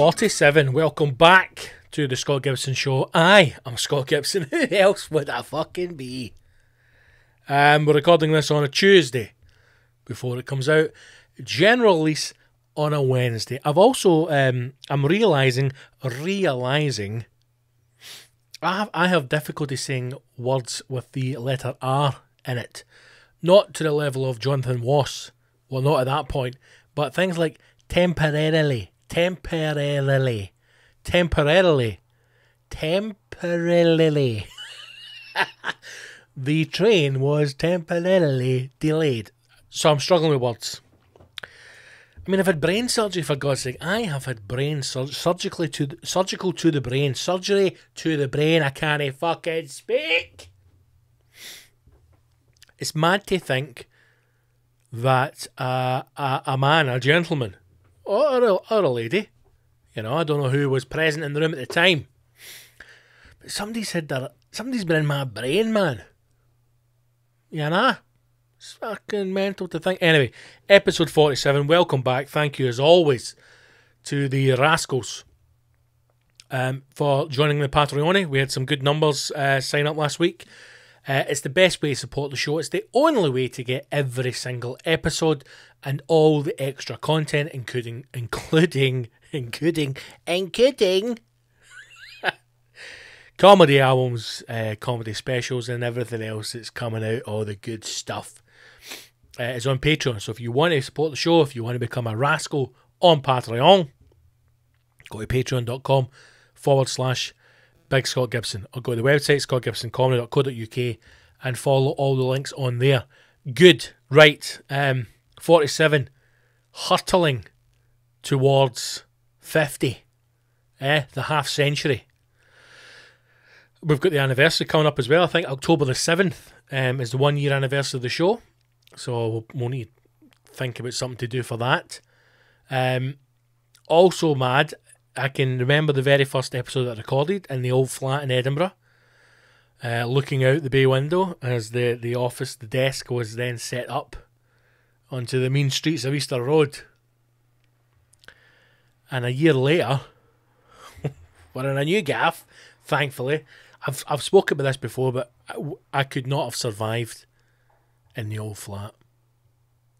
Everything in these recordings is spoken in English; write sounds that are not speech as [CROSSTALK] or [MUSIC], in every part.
47. Welcome back to the Scott Gibson Show. I am Scott Gibson. [LAUGHS] Who else would I fucking be? Um, we're recording this on a Tuesday before it comes out. General release on a Wednesday. I've also, um, I'm realizing, realizing, I have, I have difficulty saying words with the letter R in it. Not to the level of Jonathan Wass. Well, not at that point. But things like temporarily, temporarily, temporarily, temporarily. [LAUGHS] the train was temporarily delayed. So I'm struggling with words. I mean, I've had brain surgery for God's sake. I have had brain sur- surgically to the, surgical to the brain, surgery to the brain. I can't fucking speak. It's mad to think that uh, a, a man, a gentleman, or a, or a lady, you know, I don't know who was present in the room at the time, but somebody said that somebody's been in my brain, man. You know? It's fucking mental to think. Anyway, episode 47, welcome back. Thank you, as always, to the Rascals um, for joining the Patreon. We had some good numbers uh, sign up last week. Uh, it's the best way to support the show. It's the only way to get every single episode and all the extra content, including, including, [LAUGHS] including, including [LAUGHS] comedy albums, uh, comedy specials, and everything else that's coming out. All the good stuff uh, is on Patreon. So if you want to support the show, if you want to become a rascal on Patreon, go to patreon.com forward slash Big Scott Gibson or go to the website scottgibsoncomedy.co.uk and follow all the links on there. Good, right. Um, 47, hurtling towards 50, eh, the half century. We've got the anniversary coming up as well. I think October the 7th um, is the one year anniversary of the show. So we'll, need to think about something to do for that. Um, also mad, I can remember the very first episode that I recorded in the old flat in Edinburgh, uh, looking out the bay window as the, the office, the desk was then set up onto the mean streets of Easter Road. And a year later, [LAUGHS] we're in a new gaff, thankfully. I've, I've spoken about this before, but I, I could not have survived in the old flat.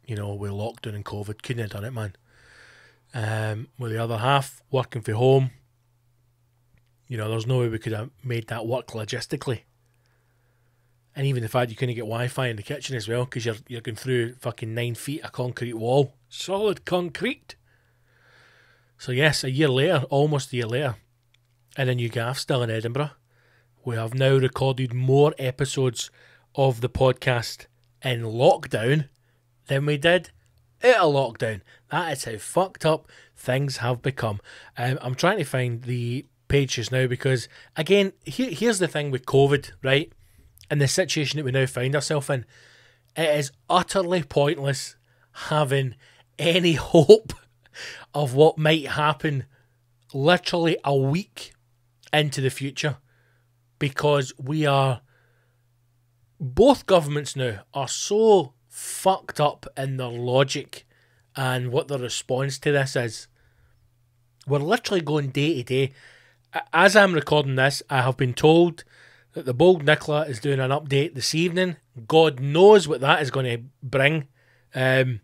You know, with lockdown and COVID, couldn't have done it, man. Um, with the other half working from home, you know, there's no way we could have made that work logistically. And even the fact you couldn't get Wi-Fi in the kitchen as well because you're you're going through fucking nine feet of concrete wall, solid concrete. So yes, a year later, almost a year later, in a new gaff still in Edinburgh, we have now recorded more episodes of the podcast in lockdown than we did out of lockdown. That is how fucked up things have become. Um, I'm trying to find the pages now because, again, here, here's the thing with COVID, right? And the situation that we now find ourselves in. It is utterly pointless having any [LAUGHS] hope of what might happen literally a week into the future because we are both governments now are so fucked up in their logic and what the response to this is. We're literally going day to day. As I'm recording this, I have been told that the Bold Nicola is doing an update this evening. God knows what that is going to bring. Um,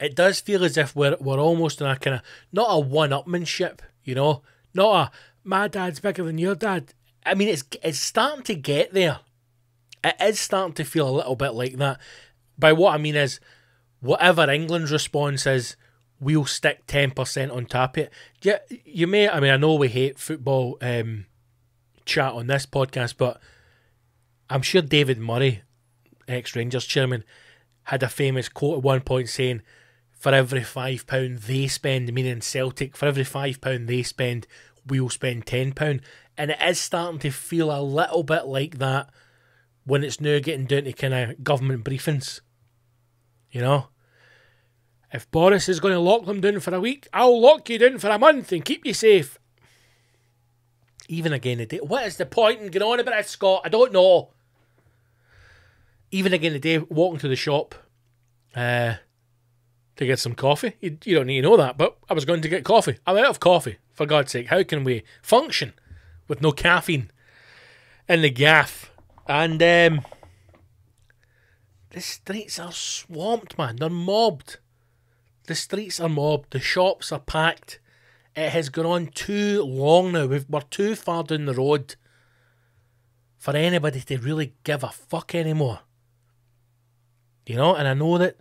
it does feel as if we're we're almost in a kind of not a one-upmanship, you know, not a my dad's bigger than your dad. I mean, it's it's starting to get there. It is starting to feel a little bit like that. By what I mean is, whatever England's response is, we'll stick ten percent on top of it. Yeah, you may. I mean, I know we hate football um, chat on this podcast, but I'm sure David Murray, ex Rangers chairman, had a famous quote at one point saying, "For every five pound they spend, meaning Celtic, for every five pound they spend, we'll spend ten pound." And it is starting to feel a little bit like that when it's now getting down to kind of government briefings. You know? If Boris is going to lock them down for a week, I'll lock you down for a month and keep you safe. Even again today, what is the point in going on about it, Scott? I don't know. Even again today, walking to the shop, uh, to get some coffee. You, you don't need to know that, but I was going to get coffee. I'm out of coffee, for God's sake. How can we function with no caffeine in the gaff? And um, the streets are swamped, man. They're mobbed. The streets are mobbed. The shops are packed. It has gone on too long now. We've, we're too far down the road for anybody to really give a fuck anymore. You know, and I know that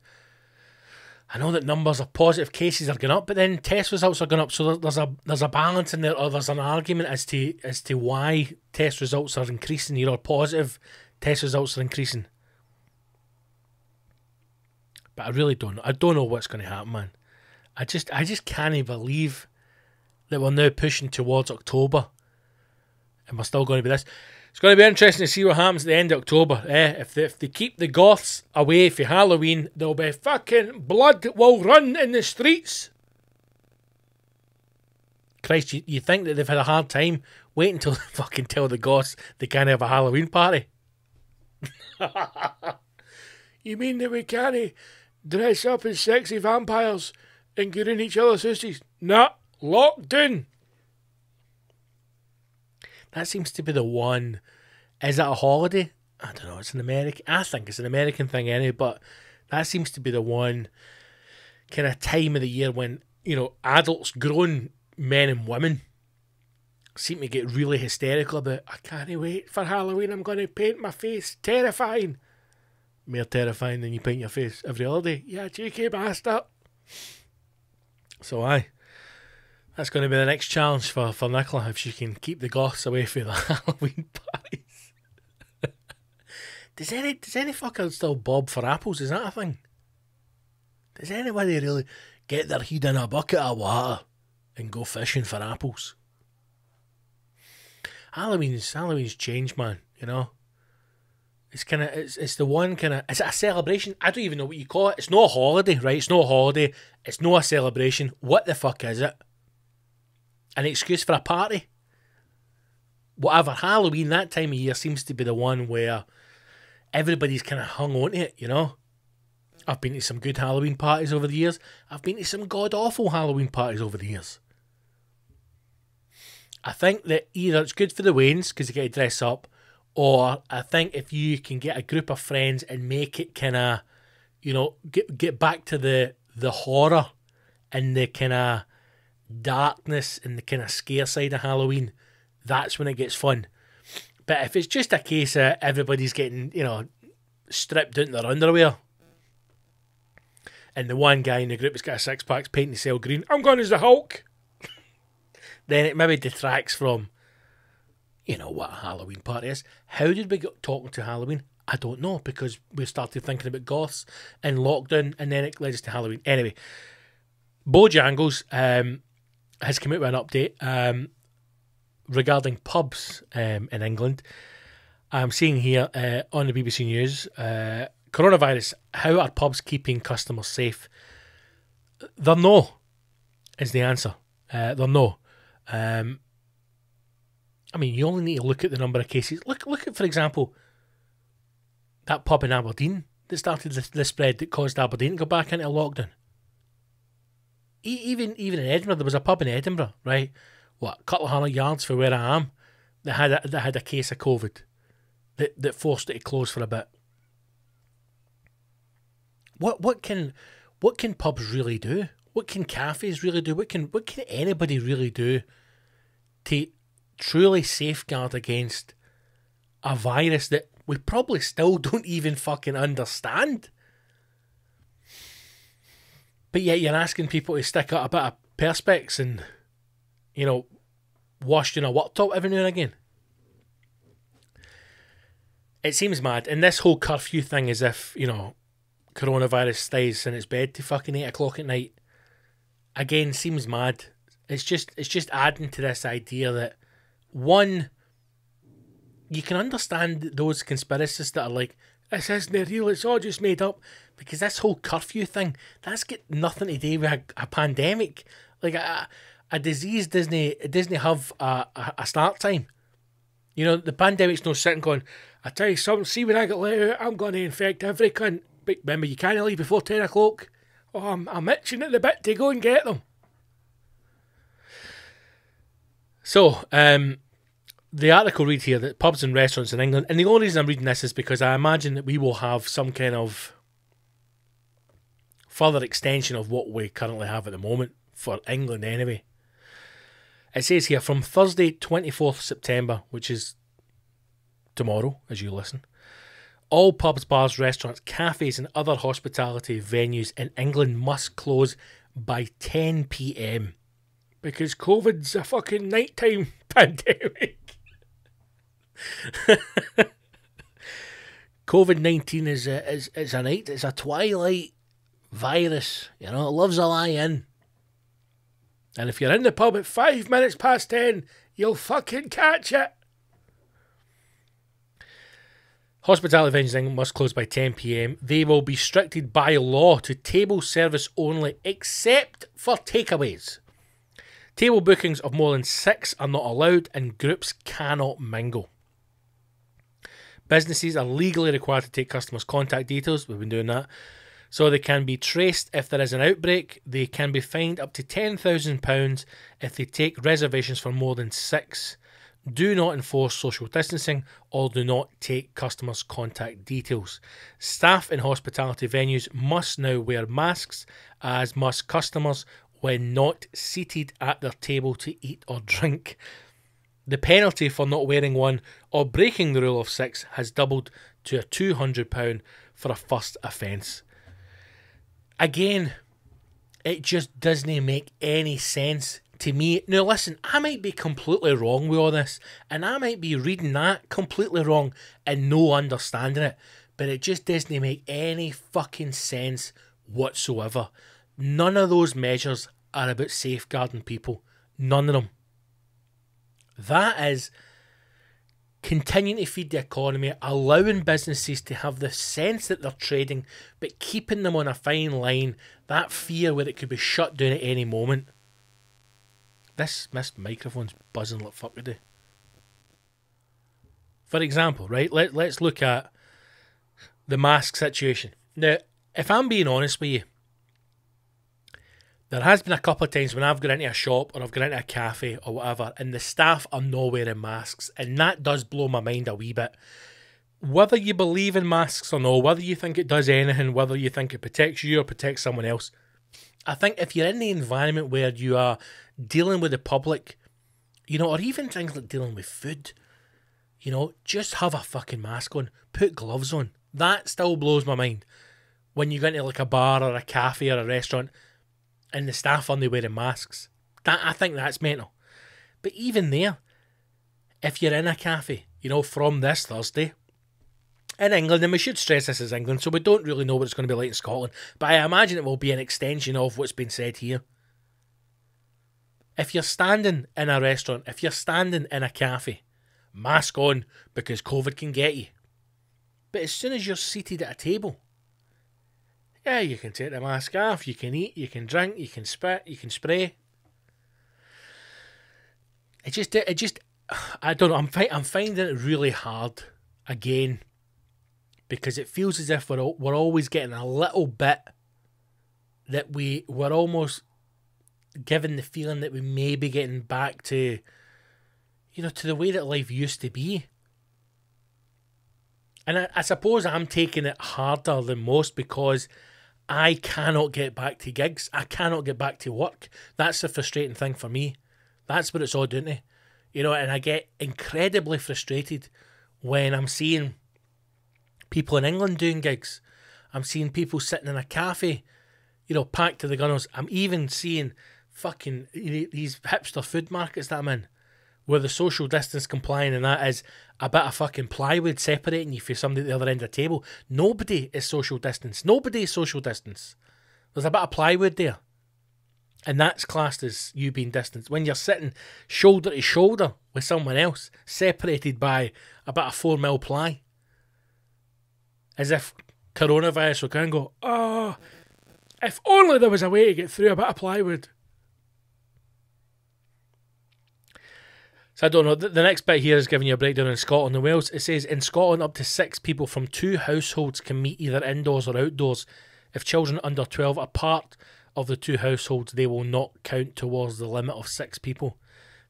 I know that numbers of positive cases are going up, but then test results are going up. So there's a there's a balance in there, or there's an argument as to as to why test results are increasing. You know, positive test results are increasing. But I really don't. I don't know what's going to happen, man. I just I just can't believe that we're now pushing towards October, and we're still going to be this. It's going to be interesting to see what happens at the end of October. Eh? If they, if they keep the goths away for Halloween, there'll be fucking blood will run in the streets. Christ, you, you think that they've had a hard time? Wait until [LAUGHS] they fucking tell the goths they can't have a Halloween party. [LAUGHS] you mean that we can't dress up as sexy vampires and get in each other's houses? Nah, locked in. That seems to be the one. Is that a holiday? I don't know. It's an American. I think it's an American thing anyway. But that seems to be the one kind of time of the year when you know adults, grown men and women, seem to get really hysterical about. I can't wait for Halloween. I'm going to paint my face. Terrifying. More terrifying than you paint your face every holiday. Yeah, cheeky bastard. So I. That's going to be the next challenge for, for Nicola if she can keep the goths away from the [LAUGHS] Halloween parties. does any does any fucker still bob for apples? Is that a thing? Does anybody really get their head in a bucket of water and go fishing for apples? Halloween's Halloween's changed, man. You know, it's kind of it's it's the one kind of is it a celebration? I don't even know what you call it. It's not a holiday, right? It's not a holiday. It's not a celebration. What the fuck is it? An excuse for a party. Whatever, Halloween, that time of year seems to be the one where everybody's kind of hung on to it, you know? I've been to some good Halloween parties over the years. I've been to some god awful Halloween parties over the years. I think that either it's good for the Waynes because you get to dress up, or I think if you can get a group of friends and make it kind of, you know, get get back to the the horror and the kind of darkness and the kind of scare side of Halloween, that's when it gets fun. But if it's just a case of everybody's getting, you know, stripped in their underwear, and the one guy in the group has got a six pack painting cell green, I'm going as the Hulk, [LAUGHS] then it maybe detracts from, you know, what a Halloween party is. How did we get talking to Halloween? I don't know because we started thinking about goths and lockdown, and then it led us to Halloween. Anyway, Bojangles, um, has come out with an update um, regarding pubs um, in England. I'm seeing here uh, on the BBC News uh, coronavirus. How are pubs keeping customers safe? They're no, is the answer. Uh, they're no. Um, I mean, you only need to look at the number of cases. Look, look at, for example, that pub in Aberdeen that started the, the spread that caused Aberdeen to go back into lockdown even even in Edinburgh, there was a pub in Edinburgh, right? What, a couple of hundred yards from where I am, that had a, that had a case of COVID, that that forced it to close for a bit. What what can what can pubs really do? What can cafes really do? What can what can anybody really do to truly safeguard against a virus that we probably still [LAUGHS] don't even fucking understand? But yet you're asking people to stick out a bit of perspex and, you know, washed in a worktop every now and again. It seems mad. And this whole curfew thing is if, you know, coronavirus stays in its bed to fucking eight o'clock at night. Again, seems mad. It's just it's just adding to this idea that one you can understand those conspiracists that are like, this isn't real, it's all just made up. Because this whole curfew thing, that's got nothing to do with a, a pandemic. Like a, a disease doesn't, doesn't have a, a, a start time. You know, the pandemic's no sitting going, I tell you something, see when I get let out, I'm going to infect every cunt. But remember, you can't leave before 10 o'clock. Oh, I'm, I'm itching at the bit to go and get them. So, um, the article reads here that pubs and restaurants in England, and the only reason I'm reading this is because I imagine that we will have some kind of further extension of what we currently have at the moment for England anyway. It says here from Thursday, 24th September, which is tomorrow as you listen, all pubs, bars, restaurants, cafes, and other hospitality venues in England must close by 10 pm because COVID's a fucking nighttime [LAUGHS] pandemic. [LAUGHS] COVID 19 is a, is, is a night, it's a twilight virus, you know, it loves a lie in. And if you're in the pub at five minutes past 10, you'll fucking catch it. Hospitality venues must close by 10 pm. They will be restricted by law to table service only, except for takeaways. Table bookings of more than six are not allowed, and groups cannot mingle. Businesses are legally required to take customers' contact details. We've been doing that. So they can be traced if there is an outbreak. They can be fined up to £10,000 if they take reservations for more than six do not enforce social distancing or do not take customers' contact details. Staff in hospitality venues must now wear masks, as must customers when not seated at their table to eat or drink. The penalty for not wearing one or breaking the rule of six has doubled to a £200 for a first offence. Again, it just doesn't make any sense to me. Now, listen, I might be completely wrong with all this, and I might be reading that completely wrong and no understanding it, but it just doesn't make any fucking sense whatsoever. None of those measures are about safeguarding people. None of them. That is continuing to feed the economy, allowing businesses to have the sense that they're trading, but keeping them on a fine line, that fear where it could be shut down at any moment. This missed microphone's buzzing like fuck today. For example, right, let, let's look at the mask situation. Now, if I'm being honest with you, there has been a couple of times when I've gone into a shop or I've gone into a cafe or whatever, and the staff are not wearing masks, and that does blow my mind a wee bit. Whether you believe in masks or not, whether you think it does anything, whether you think it protects you or protects someone else, I think if you're in the environment where you are dealing with the public, you know, or even things like dealing with food, you know, just have a fucking mask on, put gloves on. That still blows my mind. When you go into like a bar or a cafe or a restaurant, and the staff only wearing masks. That I think that's mental. But even there, if you're in a cafe, you know, from this Thursday in England, and we should stress this as England, so we don't really know what it's going to be like in Scotland, but I imagine it will be an extension of what's been said here. If you're standing in a restaurant, if you're standing in a cafe, mask on because COVID can get you. But as soon as you're seated at a table, yeah, you can take the mask off, you can eat, you can drink, you can spit, you can spray. It just, it just, [SIGHS] I don't know. I'm fi- I'm finding it really hard again because it feels as if we're we're always getting a little bit that we we're almost given the feeling that we may be getting back to, you know, to the way that life used to be. And I, I suppose I'm taking it harder than most because I cannot get back to gigs. I cannot get back to work. That's the frustrating thing for me. That's what it's all doing to. You know, and I get incredibly frustrated when I'm seeing people in England doing gigs. I'm seeing people sitting in a cafe, you know, packed to the gunnels. I'm even seeing fucking these hipster food markets that I'm in where the social distance complying and that is a bit of fucking plywood separating you from somebody at the other end of the table. Nobody is social distance. Nobody is social distance. There's a bit of plywood there. And that's classed as you being distant. When you're sitting shoulder to shoulder with someone else, separated by about a four mil ply. As if coronavirus would kind of go, oh, if only there was a way to get through a bit of plywood. So I don't know. The, the next bit here is giving you a breakdown in Scotland and Wales. It says in Scotland, up to six people from two households can meet either indoors or outdoors If children under 12 are part of the two households, they will not count towards the limit of six people.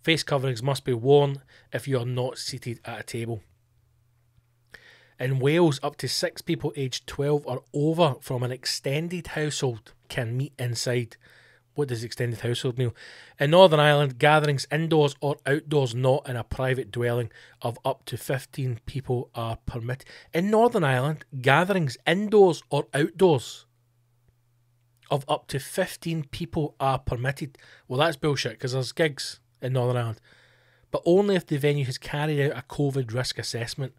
Face coverings must be worn if you are not seated at a table. In Wales, up to six people aged 12 or over from an extended household can meet inside. What does extended household mean? In Northern Ireland, gatherings indoors or outdoors, not in a private dwelling, of up to 15 people are permitted. In Northern Ireland, gatherings indoors or outdoors of up to 15 people are permitted. Well, that's bullshit because there's gigs in Northern Ireland, but only if the venue has carried out a COVID risk assessment.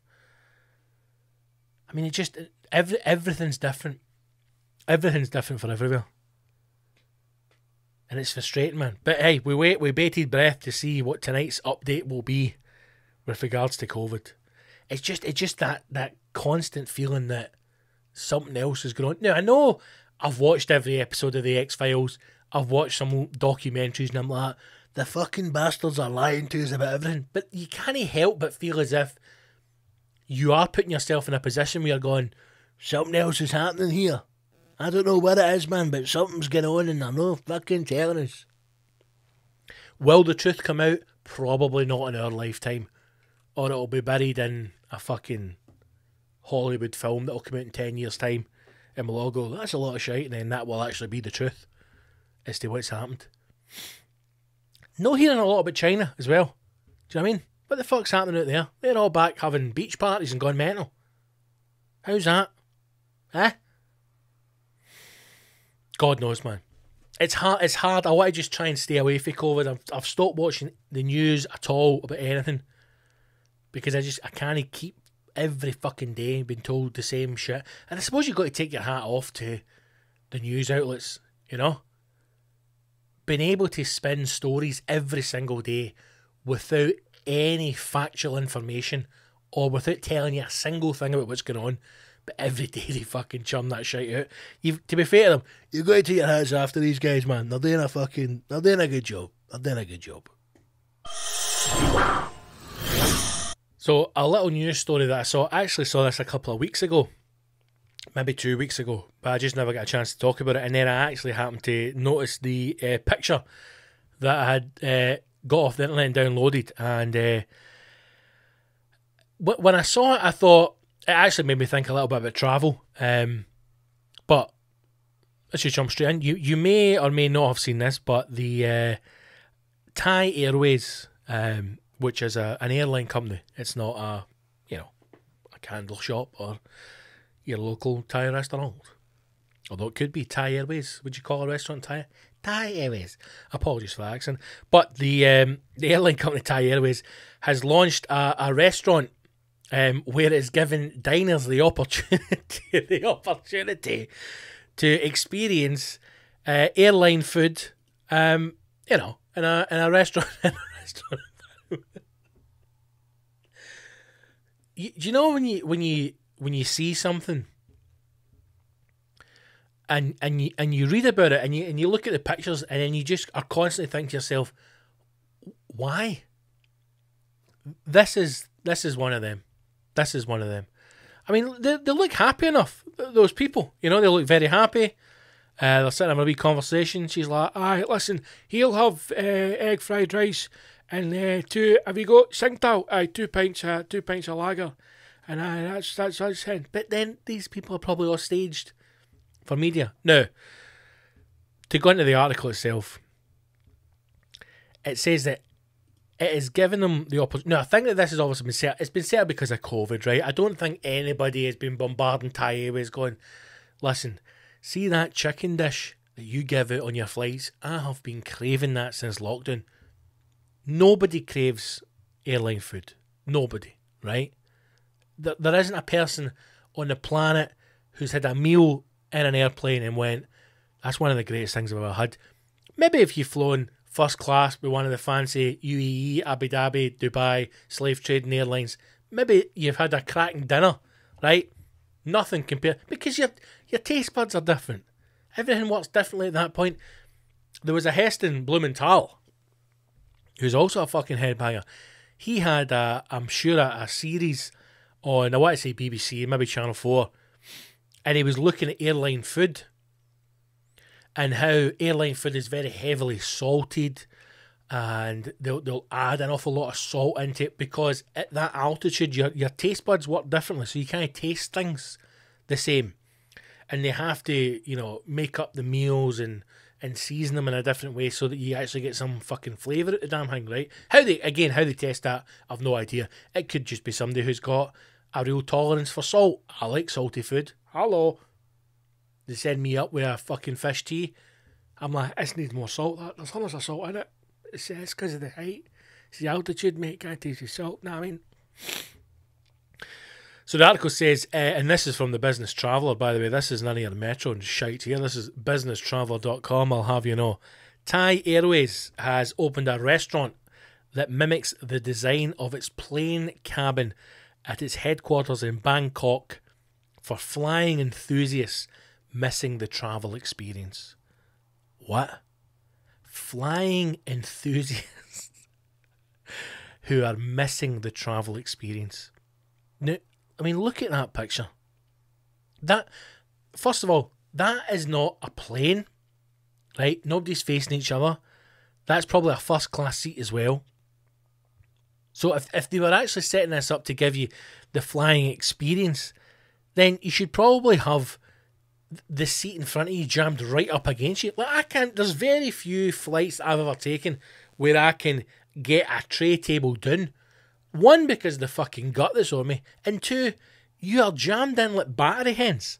I mean, it just every everything's different. Everything's different for everywhere, and it's frustrating, man. But hey, we wait we bated breath to see what tonight's update will be with regards to COVID. It's just it's just that that constant feeling that something else is going on. Now I know I've watched every episode of the X Files. I've watched some documentaries, and I'm like, the fucking bastards are lying to us about everything. But you can't help but feel as if you are putting yourself in a position where you're going, something else is happening here. I don't know what it is, man, but something's going on and they're no fucking telling us. Will the truth come out? Probably not in our lifetime. Or it'll be buried in a fucking Hollywood film that'll come out in 10 years' time. And we'll all go, that's a lot of shite, and then that will actually be the truth as to what's happened. No hearing a lot about China as well. Do you know what I mean? What the fuck's happening out there? They're all back having beach parties and going mental. How's that? Eh? God knows, man. It's hard. It's hard. I want to just try and stay away from COVID. I've, I've stopped watching the news at all about anything because I just I can't keep every fucking day being told the same shit. And I suppose you've got to take your hat off to the news outlets, you know? Being able to spin stories every single day without any factual information or without telling you a single thing about what's going on. But every day they fucking chum that shit out. You've, to be fair to them, you've got to your hats after these guys, man. They're doing a fucking, they're doing a good job. They're doing a good job. So a little news story that I saw, I actually saw this a couple of weeks ago, maybe two weeks ago, but I just never got a chance to talk about it. And then I actually happened to notice the uh, picture that I had uh, got off the internet and downloaded. And uh, when I saw it, I thought it actually made me think a little bit about travel. Um, but let's just jump straight in. You you may or may not have seen this, but the uh, Thai Airways, um, which is a, an airline company, it's not a you know a candle shop or your local Thai restaurant. Although it could be Thai Airways. Would you call a restaurant Thai? Thai Airways. Apologies for the accent. But the um, the airline company Thai Airways has launched a, a restaurant um, where it's given diners the opportunity [LAUGHS] the opportunity to experience uh, airline food. Um, you know, in a in a restaurant. [LAUGHS] In a restaurant. do you know when you when you when you see something and and you and you read about it and you and you look at the pictures and then you just are constantly thinking to yourself, why? This is this is one of them. This is one of them. I mean, they, they look happy enough. Those people, you know, they look very happy. Uh, they're sitting having a wee conversation. She's like, "Aye, listen, he'll have uh, egg fried rice and uh, two. Have you got Tsingtao? Aye, two pints, uh, two pints of lager." And aye, that's that's what I said. But then these people are probably all staged for media. Now, to go into the article itself, it says that it giving them the opportunity. No, I think that this has obviously been set. It's been set because of COVID, right? I don't think anybody has been bombarding Thai Airways going, listen, see that chicken dish that you give out on your flights? I have been craving that since lockdown. Nobody craves airline food. Nobody, right? There, there isn't a person on the planet who's had a meal in an airplane and went, that's one of the greatest things I've ever had. Maybe if you've flown first class with one of the fancy UAE, Abu Dhabi, Dubai, slave trading airlines, maybe you've had a cracking dinner, right? Nothing compared because your your taste buds are different. Everything works differently at that point. There was a Heston Blumenthal, who's also a fucking headbanger. He had, a, I'm sure, a, a series on I want to say BBC, maybe Channel Four, and he was looking at airline food and how airline food is very heavily salted and they'll, they'll add an awful lot of salt into it because at that altitude your, your taste buds work differently so you can't taste things the same. And they have to you know make up the meals and and season them in a different way so that you actually get some fucking flavour at the damn thing right? How they again how they test that i've no idea. It could just be somebody who's got a real tolerance for salt. I like salty food. Hello they send me up with a fucking fish tea i'm like this needs more salt that there's hundreds of salt in it it's because of the height. It's the altitude, mate. Can't taste the salt. Know what I mean? So the article says, uh, and this is from the Business Traveller, by the way. This is none of your Metro and shite here. This is businesstraveller.com. I'll have you know. Thai Airways has opened a restaurant that mimics the design of its plane cabin at its headquarters in Bangkok for flying enthusiasts missing the travel experience. What? flying [LAUGHS] enthusiasts who are missing the travel experience. Now, I mean, look at that picture. That, first of all, that is not a plane, right? Nobody's facing each other. That's probably a first class seat as well. So if, if they were actually setting this up to give you the flying experience, then you should probably have the seat in front of you jammed right up against you. Like I can't. There's very few flights I've ever taken where I can get a tray table down. One because the fucking gut that's on me, and two, you are jammed in like battery hens.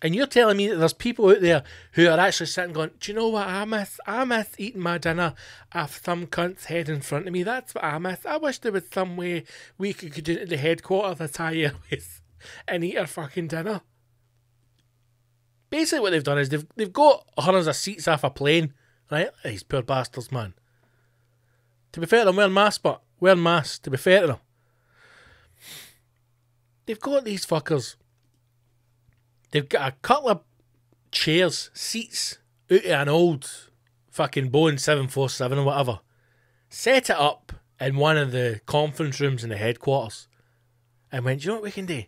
And you're telling me that there's people out there who are actually sitting going, Do you know what I miss? I miss eating my dinner off some cunt's head in front of me. That's what I miss. I wish there was some way we could go to the headquarters of Thai Airways and eat our fucking dinner basically what they've done is they've they've got hundreds of seats off a plane, right? These poor bastards, man. To be fair to them, wearing masks, but wearing masks, to be fair to them. They've got these fuckers. They've got a couple of chairs, seats, out of an old fucking Boeing 747 or whatever. Set it up in one of the conference rooms in the headquarters. And went, you know what we can do?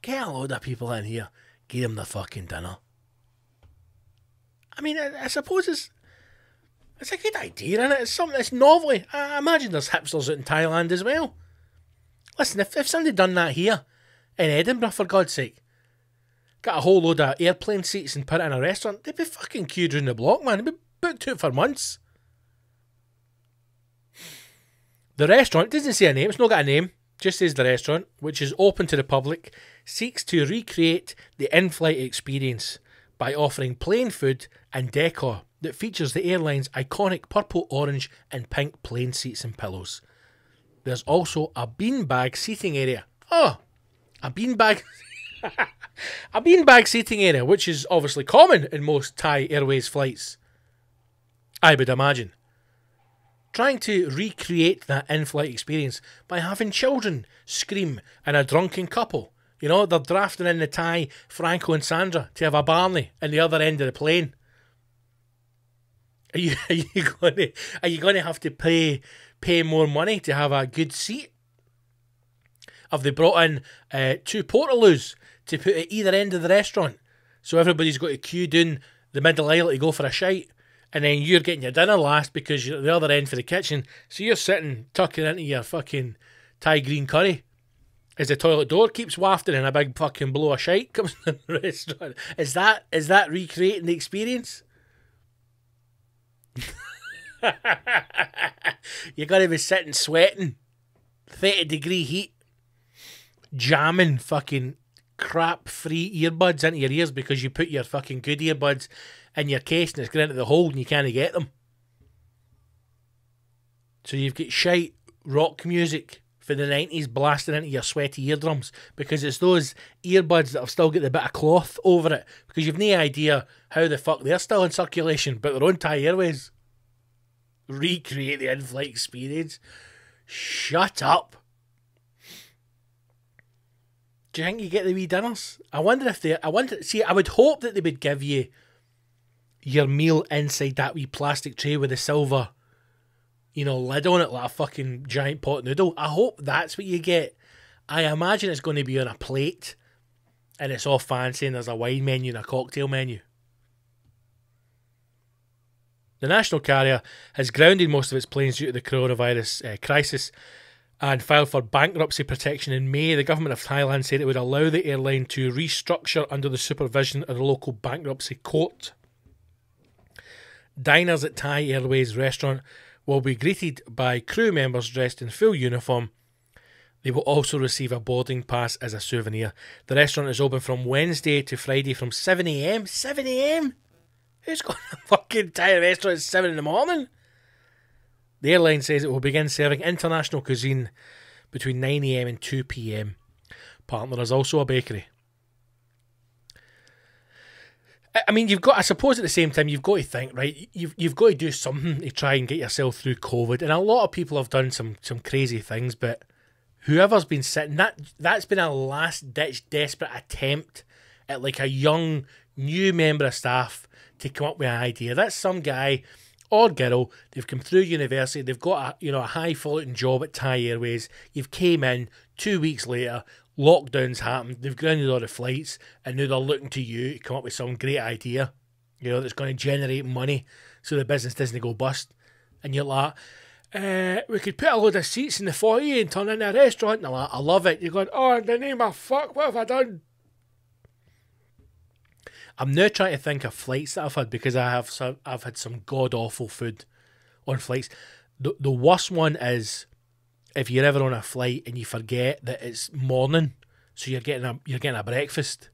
Get a load of people in here, give them the fucking dinner. I mean, I, I suppose it's it's a good idea, and it? It's something that's novel. I imagine there's hipsters out in Thailand as well. Listen, if, if somebody done that here in Edinburgh, for God's sake, got a whole load of airplane seats and put it in a restaurant, they'd be fucking queued around the block, man. They'd be booked out for months. The restaurant doesn't say a name, it's not got a name, just says the restaurant, which is open to the public, seeks to recreate the in flight experience by offering plain food and decor that features the airline's iconic purple, orange, and pink plane seats and pillows. There's also a beanbag seating area. Oh, a beanbag. [LAUGHS] a beanbag seating area, which is obviously common in most Thai Airways flights. I would imagine. Trying to recreate that in flight experience by having children scream and a drunken couple you know, they're drafting in the Thai Franco and Sandra to have a Barney in the other end of the plane. Are you [LAUGHS] are you going to are you to have to pay pay more money to have a good seat? Have they brought in uh, two portaloos to put at either end of the restaurant, so everybody's got to queue down the middle aisle to go for a shite, and then you're getting your dinner last because you're at the other end for the kitchen, so you're sitting tucking into your fucking Thai green curry as the toilet door keeps wafting and a big fucking blow of shite comes in the [LAUGHS] restaurant. Is that is that recreating the experience? [LAUGHS] you gotta be sitting sweating, thirty degree heat, jamming fucking crap free earbuds into your ears because you put your fucking good earbuds in your case and it's going into the hole and you can't get them. So you've got shite rock music for the 90s blasting into your sweaty eardrums because it's those earbuds that have still got the bit of cloth over it because you've no idea how the fuck they're still in circulation, but they're on Thai Airways. Recreate the in flight experience. Shut up. Do you think you get the wee dinners? I wonder if they. I wonder. See, I would hope that they would give you your meal inside that wee plastic tray with the silver you know, lid on it like a fucking giant pot noodle. I hope that's what you get. I imagine it's going to be on a plate and it's all fancy and there's a wine menu and a cocktail menu. The national carrier has grounded most of its planes due to the coronavirus uh, crisis and filed for bankruptcy protection in May. The government of Thailand said it would allow the airline to restructure under the supervision of the local bankruptcy court. Diners at Thai Airways restaurant will be greeted by crew members dressed in full uniform. They will also receive a boarding pass as a souvenir. The restaurant is open from Wednesday to Friday from 7am. 7am? Who's going to fucking Thai restaurant at 7 in the morning? The airline says it will begin serving international cuisine between 9am and 2pm. Partner is also a bakery. I mean, you've got. I suppose at the same time, you've got to think, right? You've you've got to do something to try and get yourself through COVID, and a lot of people have done some some crazy things. But whoever's been sitting that that's been a last ditch desperate attempt at like a young new member of staff to come up with an idea. That's some guy or girl. They've come through university. They've got a you know a high falutin job at Thai Airways. You've came in two weeks later lockdowns happened, they've grounded all the flights, and now they're looking to you to come up with some great idea, you know, that's going to generate money so the business doesn't go bust. And you're like, uh, we could put a load of seats in the foyer and turn into a restaurant. And like, I love it. You're going, oh, in the name of fuck, what have I done? I'm now trying to think of flights that I've had because I have some, I've had some god awful food on flights. The the worst one is if you're ever on a flight and you forget that it's morning, so you're getting a you're getting a breakfast,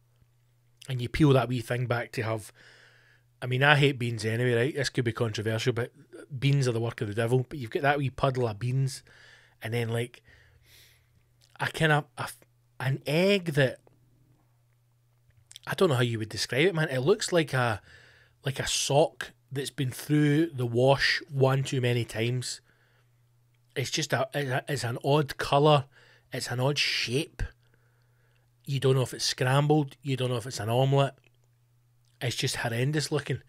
and you peel that wee thing back to have. I mean, I hate beans anyway, right? This could be controversial, but beans are the work of the devil. But you've got that wee puddle of beans, and then like I kind of an egg that I don't know how you would describe it, man. It looks like a like a sock that's been through the wash one too many times it's just a, it's an odd colour, it's an odd shape. You don't know if it's scrambled, you don't know if it's an omelette. It's just horrendous looking.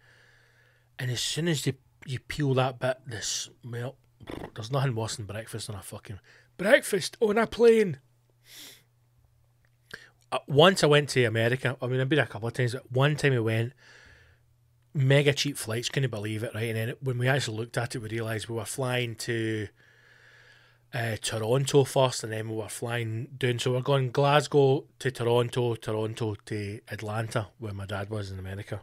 And as soon as you, you peel that bit, this smell, [SNIFFS] there's nothing worse than breakfast on a fucking breakfast on a plane. Uh, once I went to America, I mean, I've been a couple of times, but one time I went, mega cheap flights, couldn't believe it, right? And then when we actually looked at it, we realised we were flying to uh, Toronto first, and then we were flying down. So we're going Glasgow to Toronto, Toronto to Atlanta, where my dad was in America.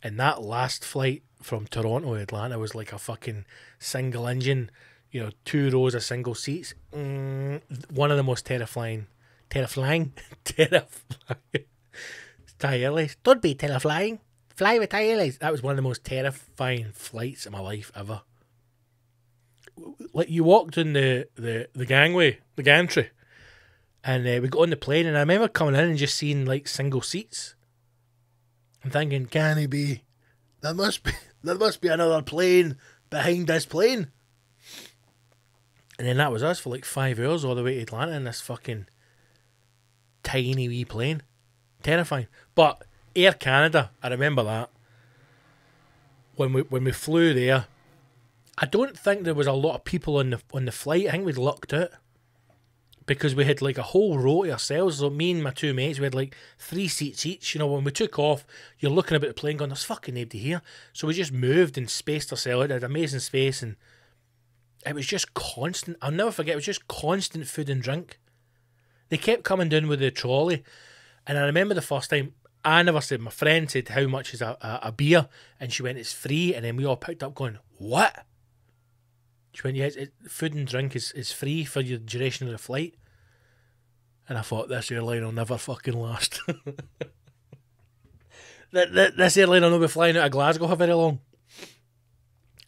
And that last flight from Toronto to Atlanta was like a fucking single engine, you know, two rows of single seats. Mm, one of the most terrifying, terrifying, terrifying. Airways. Don't be terrifying. Fly with Airways. That was one of the most terrifying flights of my life ever like you walked in the, the, the gangway, the gantry, and uh, we got on the plane, and I remember coming in and just seeing like single seats. I'm thinking, can he be? There must be [LAUGHS] there must be another plane behind this plane. And then that was us for like five hours all the way to Atlanta in this fucking tiny wee plane. Terrifying. But Air Canada, I remember that. When we when we flew there, I don't think there was a lot of people on the on the flight. I think we'd lucked out because we had like a whole row to ourselves. So me and my two mates, we had like three seats each. You know, when we took off, you're looking about the plane, going, "There's fucking nobody here." So we just moved and spaced ourselves. It had amazing space, and it was just constant. I'll never forget. It was just constant food and drink. They kept coming down with the trolley, and I remember the first time. I never said. My friend said, "How much is a, a, a beer?" And she went, "It's free." And then we all picked up, going, "What?" when you it, food and drink is, is free for your duration of the flight. And I thought this airline will never fucking last. [LAUGHS] this airline will not be flying out of Glasgow for very long.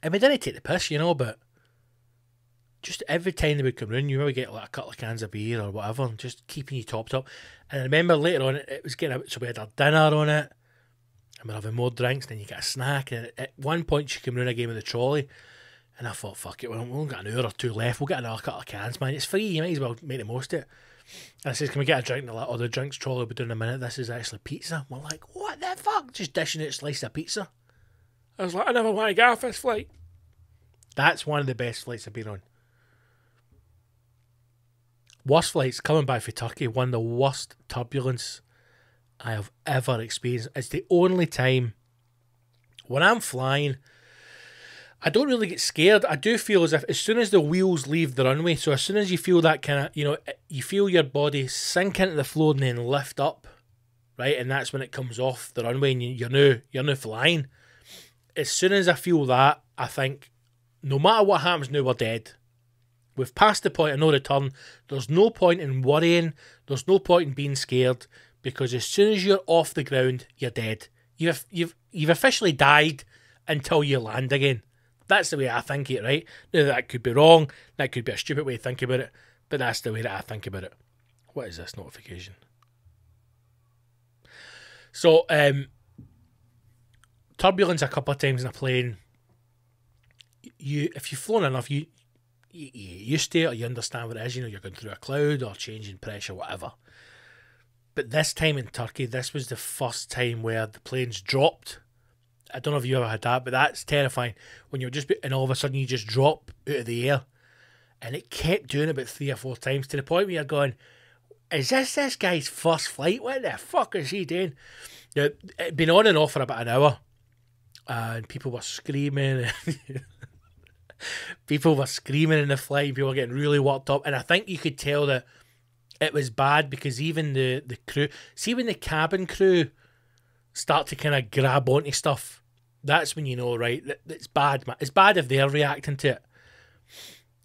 And we didn't take the piss, you know, but just every time they would come round, you maybe get like a couple of cans of beer or whatever, just keeping you topped up. And I remember later on, it, it was getting out, so we had our dinner on it, and we are having more drinks, and then you get a snack. And at one point, she came round game of the trolley, and I thought, fuck it, we've only got an hour or two left. We'll get another couple of cans, man. It's free. You might as well make the most of it. And I says, can we get a drink? And like, oh, the drinks trolley will be doing in a minute. This is actually pizza. We're like, what the fuck? Just dishing a slice of pizza. I was like, I never want to get off this flight. That's one of the best flights I've been on. Worst flights coming back from Turkey, one of the worst turbulence I have ever experienced. It's the only time when I'm flying I don't really get scared. I do feel as if as soon as the wheels leave the runway, so as soon as you feel that kind of, you know, eh, you feel your body sink into the floor and then lift up, right, and that's when it comes off the runway and you're now you're now flying. As soon as I feel that, I think, no matter what happens now, we're dead. We've passed the point of no return. There's no point in worrying. There's no point in being scared because as soon as you're off the ground, you're dead. You've you've you've officially died until you land again. That's the way I think it, right? Now that could be wrong. That could be a stupid way to think about it, but that's the way that I think about it. What is this notification? So, um, turbulence a couple of times in a plane. You, if you've flown enough, you you, you used to it or you understand what it is. You know, you're going through a cloud or changing pressure, whatever. But this time in Turkey, this was the first time where the planes dropped. I don't know if you ever had that, but that's terrifying. When you're just and all of a sudden you just drop out of the air, and it kept doing about three or four times to the point where you're going, "Is this this guy's first flight? What the fuck is he doing?" Now, it'd been on and off for about an hour, and people were screaming. [LAUGHS] people were screaming in the flight. People were getting really worked up, and I think you could tell that it was bad because even the the crew, see when the cabin crew start to kind of grab onto stuff, that's when you know, right? That it's bad, man. It's bad if they're reacting to it.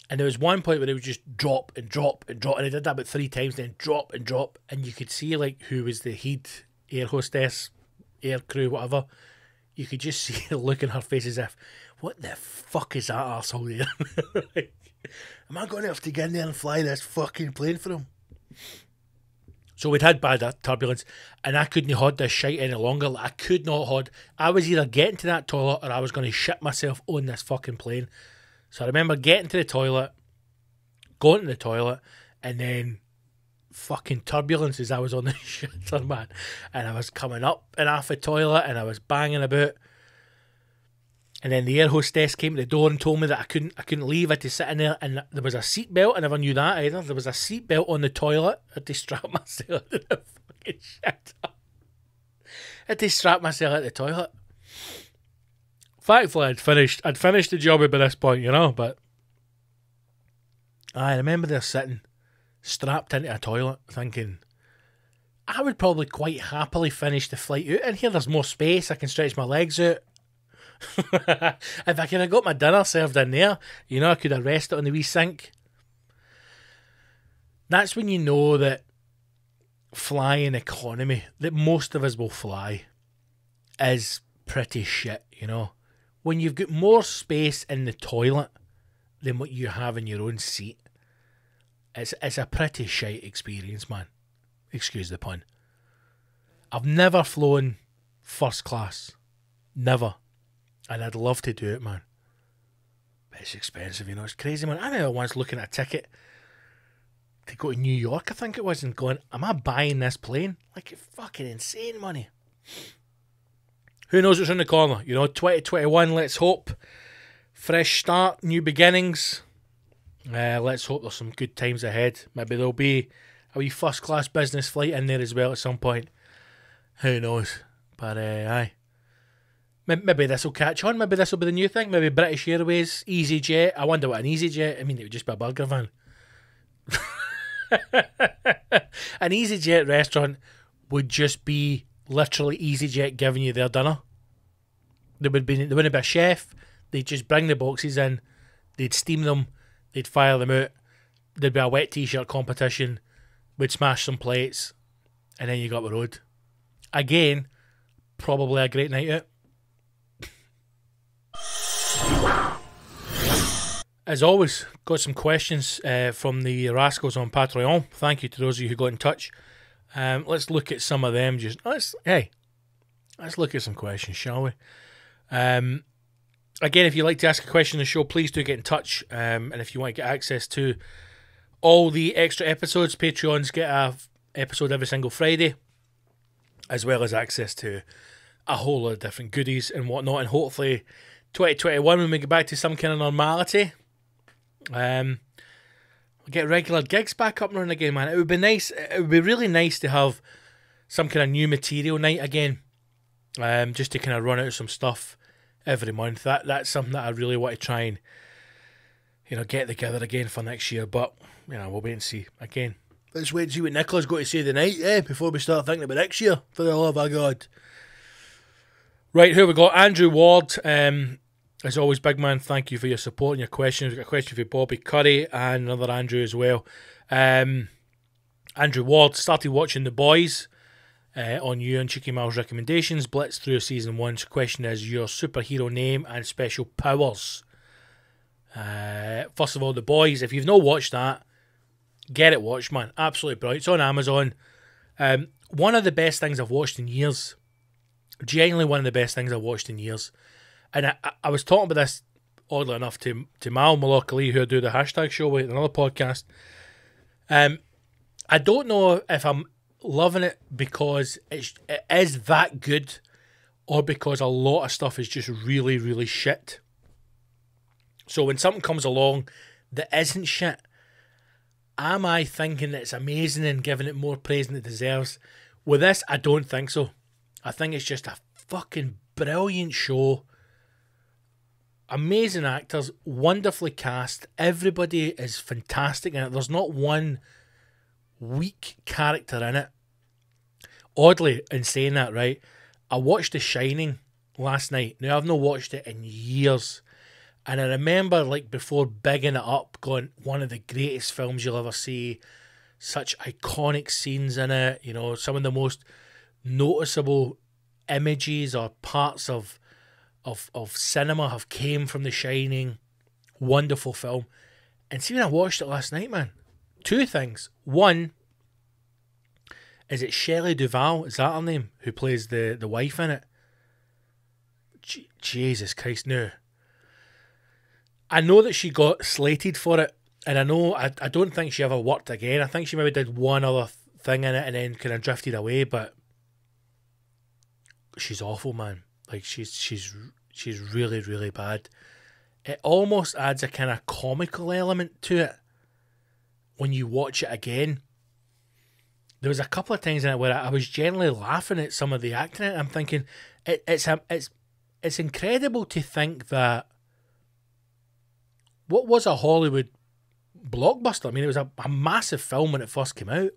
And there was one point where they would just drop and drop and drop, and they did that about three times, then drop and drop, and you could see like who was the head air hostess, air crew, whatever. You could just [LAUGHS] see the look in her face as if, what the fuck is that asshole there? [LAUGHS] like, am I going to have to get in there and fly this fucking plane for him? So we'd had bad turbulence, and I couldn't hold this shit any longer. Like, I could not hold. I was either getting to that toilet or I was going to shit myself on this fucking plane. So I remember getting to the toilet, going to the toilet, and then fucking turbulence as I was on the [LAUGHS] shitter, man. And I was coming up and off the toilet, and I was banging about. And then the air hostess came to the door and told me that I couldn't I couldn't leave. I had to sit in there and there was a seat belt. I never knew that either. There was a seat belt on the toilet. I had to strap [LAUGHS] myself to the fucking shit I had to strap myself at the toilet. Thankfully I'd finished I'd finished the job by this point, you know, but I remember there sitting strapped into a toilet thinking I would probably quite happily finish the flight out in here. There's more space. I can stretch my legs out. [LAUGHS] if I could have got my dinner served in there, you know, I could have rested on the wee sink. That's when you know that flying economy, that most of us will fly, is pretty shit, you know. When you've got more space in the toilet than what you have in your own seat, it's, it's a pretty shite experience, man. Excuse the pun. I've never flown first class. Never and I'd love to do it, man. But it's expensive, you know. It's crazy, man. I remember once looking at a ticket to go to New York, I think it was, and going, "Am I buying this plane? Like, it's fucking insane money." Who knows what's in the corner? You know, 2021. Let's hope fresh start, new beginnings. Uh, let's hope there's some good times ahead. Maybe there'll be a wee first class business flight in there as well at some point. Who knows? But uh, aye. Maybe this will catch on. Maybe this will be the new thing. Maybe British Airways, EasyJet. I wonder what an EasyJet. I mean, it would just be a burger van. [LAUGHS] an EasyJet restaurant would just be literally EasyJet giving you their dinner. There would be there wouldn't be a chef. They'd just bring the boxes in. They'd steam them. They'd fire them out. There'd be a wet t-shirt competition. We'd smash some plates, and then you got the road. Again, probably a great night out. As always, got some questions uh, from the rascals on Patreon. Thank you to those of you who got in touch. Um, let's look at some of them. Just let's hey, let's look at some questions, shall we? Um, again, if you'd like to ask a question on the show, please do get in touch. Um, and if you want to get access to all the extra episodes, Patreons get a episode every single Friday, as well as access to a whole lot of different goodies and whatnot. And hopefully, 2021 when we get back to some kind of normality, um, get regular gigs back up and running again, man. It would be nice. It would be really nice to have some kind of new material night again, um, just to kind of run out some stuff every month. That that's something that I really want to try and you know get together again for next year. But you know we'll wait and see. Again, let's wait and see what Nicola's got to say tonight, eh? Before we start thinking about next year. For the love of God. Right here we got Andrew Ward. Um, as always, big man, thank you for your support and your questions. We've got a question for Bobby Curry and another Andrew as well. Um, Andrew Ward started watching The Boys uh, on you and Cheeky Miles recommendations. Blitz through season one. So question is your superhero name and special powers. Uh, first of all, The Boys. If you've not watched that, get it watched, man. Absolutely brilliant. It's on Amazon. Um, one of the best things I've watched in years. Genuinely one of the best things I've watched in years. And I, I was talking about this, oddly enough, to to Mal Malakali, who I do the hashtag show with another podcast. Um, I don't know if I'm loving it because it's, it is that good or because a lot of stuff is just really, really shit. So when something comes along that isn't shit, am I thinking that it's amazing and giving it more praise than it deserves? With this, I don't think so. I think it's just a fucking brilliant show. Amazing actors, wonderfully cast. Everybody is fantastic in it. There's not one weak character in it. Oddly, in saying that, right, I watched The Shining last night. Now, I've not watched it in years. And I remember, like, before bigging it up, going, one of the greatest films you'll ever see. Such iconic scenes in it, you know, some of the most noticeable images or parts of of of cinema have came from The Shining. Wonderful film. And see when I watched it last night, man, two things. One, is it Shelley Duvall? Is that her name? Who plays the, the wife in it? Jesus Christ, no. I know that she got slated for it, and I know I, I don't think she ever worked again. I think she maybe did one other thing in it and then kind of drifted away, but she's awful, man. Like she's she's she's really really bad. It almost adds a kind of comical element to it when you watch it again, there was a couple of times in it where I was generally laughing at some of the acting. I'm thinking it, it's a, it's it's incredible to think that what was a Hollywood blockbuster. I mean, it was a, a massive film when it first came out.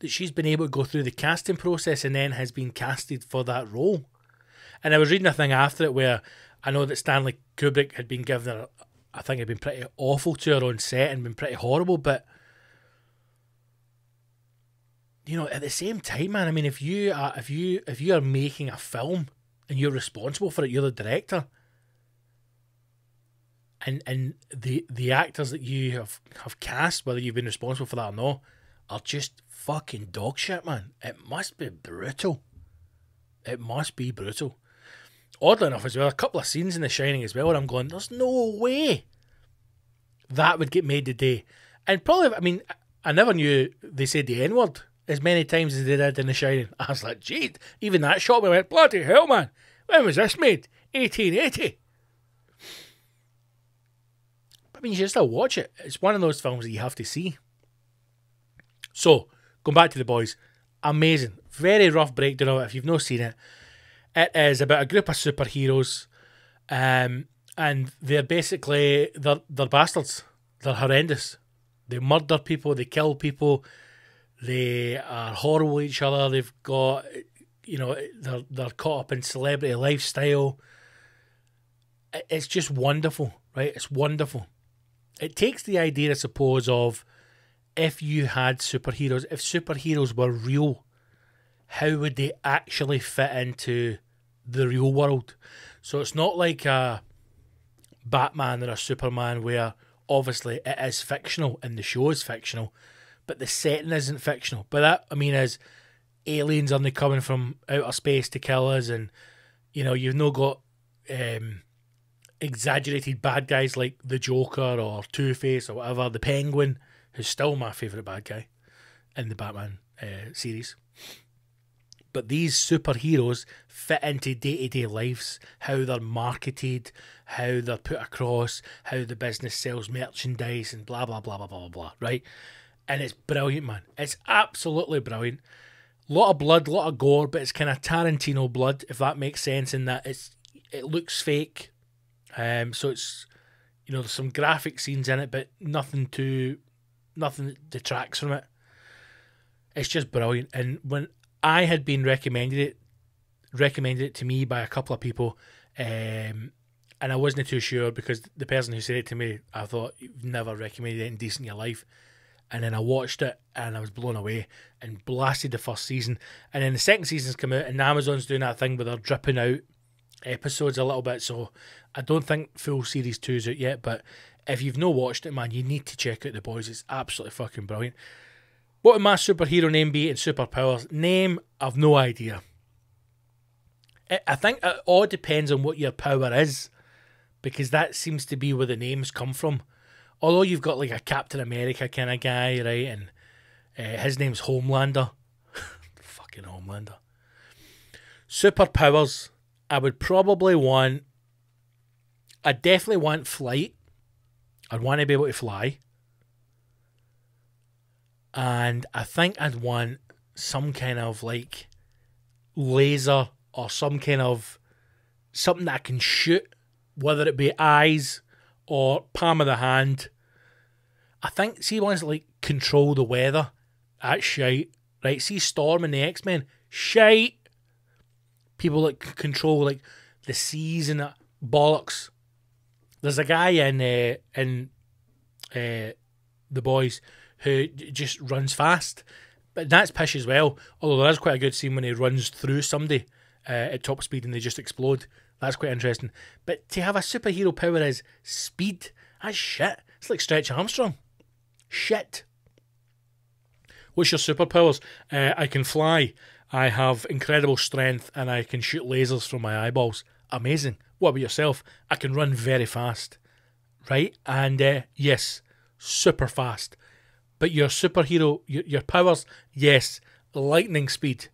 That she's been able to go through the casting process and then has been casted for that role. And I was reading a thing after it where I know that Stanley Kubrick had been given her I think had been pretty awful to her on set and been pretty horrible. But you know, at the same time, man, I mean, if you are if you if you are making a film and you're responsible for it, you're the director. And and the the actors that you have have cast, whether you've been responsible for that or not, are just fucking dog shit, man. It must be brutal. It must be brutal oddly enough, as well, a couple of scenes in The Shining as well, where I'm going, there's no way that would get made today. And probably, I mean, I never knew they said the N word as many times as they did in The Shining. [LAUGHS] I was like, gee, even that shot, we went, bloody hell, man, when was this made? 1880. I mean, you should still watch it. It's one of those films that you have to see. So, going back to the boys, amazing. Very rough breakdown of it. If you've not seen it, it is about a group of superheroes, um, and they're basically they're they're bastards. They're horrendous. They murder people. They kill people. They are horrible to each other. They've got, you know, they're they're caught up in celebrity lifestyle. It's just wonderful, right? It's wonderful. It takes the idea, I suppose, of if you had superheroes, if superheroes were real, how would they actually fit into the real world? So it's not like a Batman or a Superman where obviously it is fictional and the show is fictional, but the setting isn't fictional. But that I mean is aliens only coming from outer space to kill us, and you know you've not got um, exaggerated bad guys like the Joker or Two Face or whatever. The Penguin, who's still my favorite bad guy in the Batman uh, series but these superheroes fit into day to day lives, how they're marketed, how they're put across, how the business sells merchandise, and blah, blah, blah, blah, blah, blah, blah right? And it's brilliant, man. It's absolutely brilliant. A lot of blood, a lot of gore, but it's kind of Tarantino blood, if that makes sense. In that it's it looks fake, um, so it's you know there's some graphic scenes in it, but nothing too, nothing detracts from it. It's just brilliant, and when I had been recommended it, recommended it to me by a couple of people, um, and I wasn't too sure because the person who said it to me, I thought you've never recommended anything decent in your life. And then I watched it and I was blown away and blasted the first season. And then the second season's come out and Amazon's doing that thing where they're dripping out episodes a little bit. So I don't think full series two's out yet. But if you've not watched it, man, you need to check out The Boys. It's absolutely fucking brilliant. What would my superhero name be and superpowers? Name, I've no idea. I think it all depends on what your power is because that seems to be where the names come from. Although you've got like a Captain America kind of guy, right? And uh, his name's Homelander. [LAUGHS] Fucking Homelander. Superpowers. I would probably want. I definitely want flight. I'd want to be able to fly. And I think I'd want some kind of like laser or some kind of something that I can shoot whether it be eyes or palm of the hand. I think see ones like control the weather. That's shite. Right? See Storm and the X Men. Shite. People that control like the seas and that bollocks. There's a guy in uh, in uh, the boys who just runs fast, but that's pish as well. Although is quite a good scene when he runs through somebody uh, at top speed and they just explode. That's quite interesting. But to have a superhero power as speed, that's shit. It's like Stretch Armstrong. Shit. What's your superpowers? Uh, I can fly. I have incredible strength and I can shoot lasers from my eyeballs. Amazing. What about yourself? I can run very fast. Right? And uh, yes, super fast. But your superhero, your, your powers, yes, lightning speed.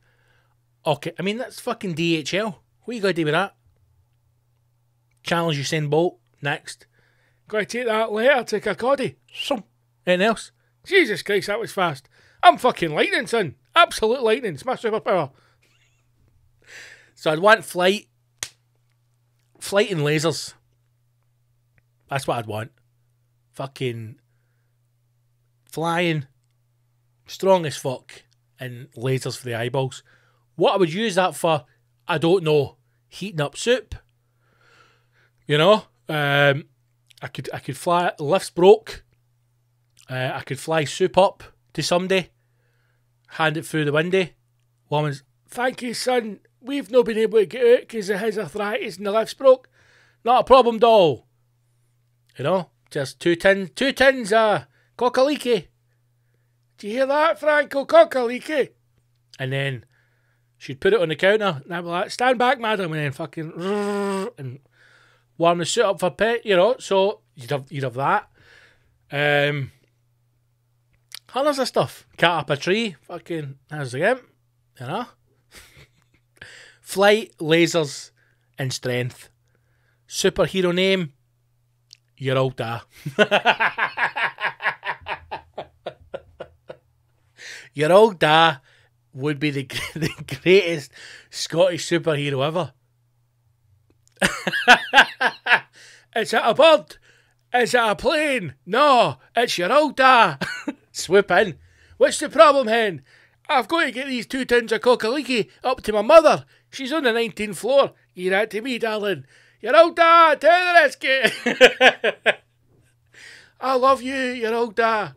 Okay, I mean, that's fucking DHL. What you got to do with that? Challenge Usain Bolt. Next. Got to take that later to Kirkcaldy. Some. Anything else? Jesus Christ, that was fast. I'm fucking lightning, son. Absolute lightning. It's my superpower. [LAUGHS] so I'd want flight. Flight and lasers. That's what I'd want. Fucking flying. Strong as fuck. And lasers for the eyeballs. What I would use that for, I don't know. Heating up soup you know, um, I could I could fly. Lifts broke. Uh, I could fly soup up to somebody, hand it through the window. Woman's, thank you, son. We've not been able to get out because of his arthritis and the lift's broke. Not a problem, doll. You know, just two tins, two tins, uh, cock-a-leekie. Do you hear that, Franco? Cock-a-leekie. And then she'd put it on the counter, and I'd be like, stand back, madam, and then fucking, [LAUGHS] and warm the suit up for pet, you know. So you'd have you'd have that. Um, hundreds of stuff. Cat up a tree, fucking as again, you know. Flight, lasers, and strength. Superhero name, your old ah. da. [LAUGHS] your old da ah, would be the, [LAUGHS] the greatest Scottish superhero ever. [LAUGHS] it's a bird. Is it a plane? No, it's your old da. Swoop in. What's the problem, hen? I've got to get these two tins of cock-a-leekie up to my mother. She's on the 19th floor. You're out to me, darling. Your old da, to the rescue. [LAUGHS] I love you, you're old da.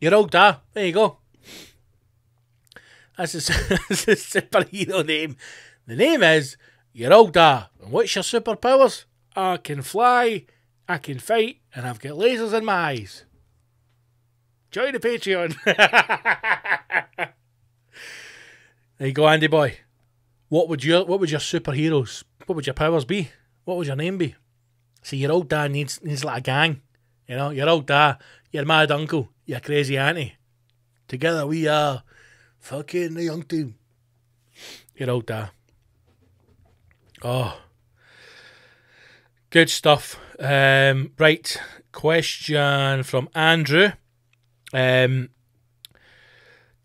Your old da. There you go. That's a, [LAUGHS] that's a superhero name. The name is Your Old Da. And what's your superpowers? I can fly, I can fight, and I've got lasers in my eyes. Join the Patreon. [LAUGHS] there you go, Andy boy. What would your what would your superheroes? What would your powers be? What would your name be? See, your old dad needs needs like a gang. You know, your old dad, your mad uncle, your crazy auntie. Together we are fucking the young team. Your old dad. Oh. Good stuff. Um, right. Question from Andrew. Um,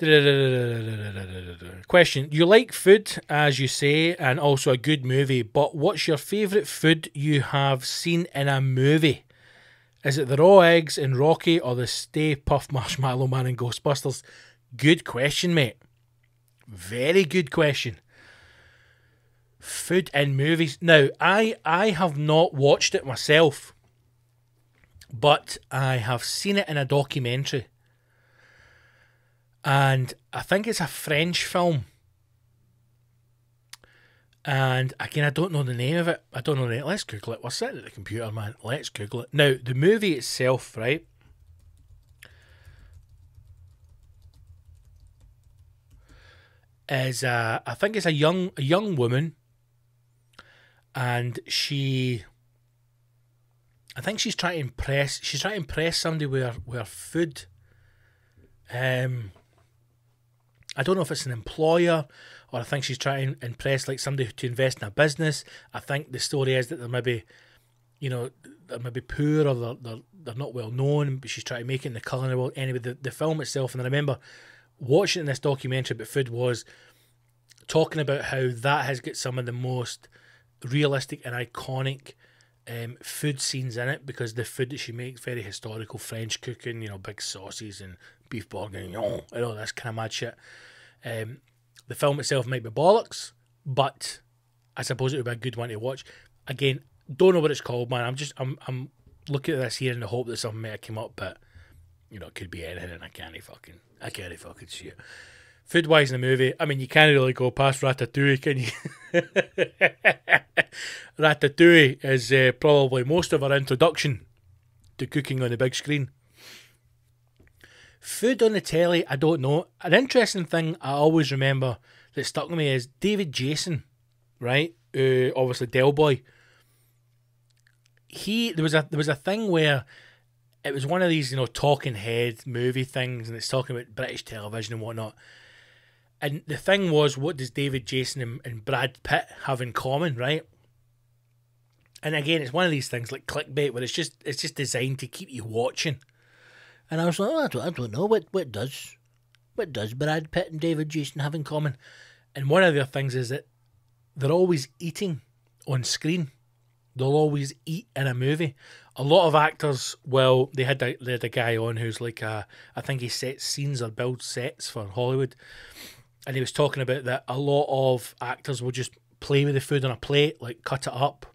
[LAUGHS] Question: You like food, as you say, and also a good movie. But what's your favourite food you have seen in a movie? Is it the raw eggs in Rocky or the Stay Puft [LAUGHS] Marshmallow Man in Ghostbusters? Good question, mate. Very good question. Food in movies. Now, I I have not watched it myself, but I have seen it in a documentary. And I think it's a French film. And again, I don't know the name of it. I don't know the. Let's Google it. We're sitting at the computer, man. Let's Google it. Now, the movie itself, right? Is uh, I think it's a young a young woman, and she. I think she's trying to impress. She's trying to impress somebody with her, with her food. Um, I don't know if it's an employer or I think she's trying to impress like somebody to invest in a business. I think the story is that they're maybe, you know, they're maybe poor or they're, they're, they're not well known, but she's trying to make it in the culinary world. Anyway, the, the film itself, and I remember watching this documentary about food was talking about how that has got some of the most realistic and iconic um, food scenes in it because the food that she makes very historical French cooking, you know, big sauces and beef bourguignon and all this kind of mad shit. Um, the film itself might be bollocks, but I suppose it would be a good one to watch. Again, don't know what it's called, man. I'm just I'm I'm looking at this here in the hope that something might have come up, but you know, it could be anything. And I can't fucking I can't fucking see it. Food wise in the movie, I mean, you can't really go past Ratatouille, can you? [LAUGHS] Ratatouille is uh, probably most of our introduction to cooking on the big screen. Food on the telly, I don't know. An interesting thing I always remember that stuck with me is David Jason, right? Uh, obviously Del Boy. He there was a there was a thing where it was one of these you know talking head movie things, and it's talking about British television and whatnot. And the thing was, what does David Jason and, and Brad Pitt have in common, right? And again, it's one of these things like clickbait where it's just it's just designed to keep you watching. And I was like, oh, I, don't, I don't know what what does what does Brad Pitt and David Jason have in common? And one of their things is that they're always eating on screen. They'll always eat in a movie. A lot of actors, well, they had a, they had a guy on who's like a, I think he sets scenes or builds sets for Hollywood, and he was talking about that a lot of actors will just play with the food on a plate, like cut it up,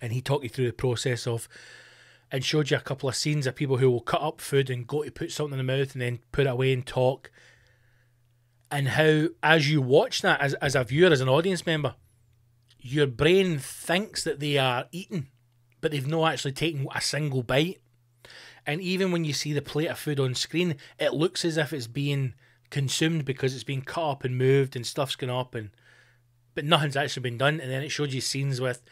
and he talked you through the process of and showed you a couple of scenes of people who will cut up food and go to put something in the mouth and then put it away and talk. And how, as you watch that as, as a viewer, as an audience member, your brain thinks that they are eating, but they've not actually taken a single bite. And even when you see the plate of food on screen, it looks as if it's being consumed because it's being cut up and moved and stuff's going up and but nothing's actually been done. And then it showed you scenes with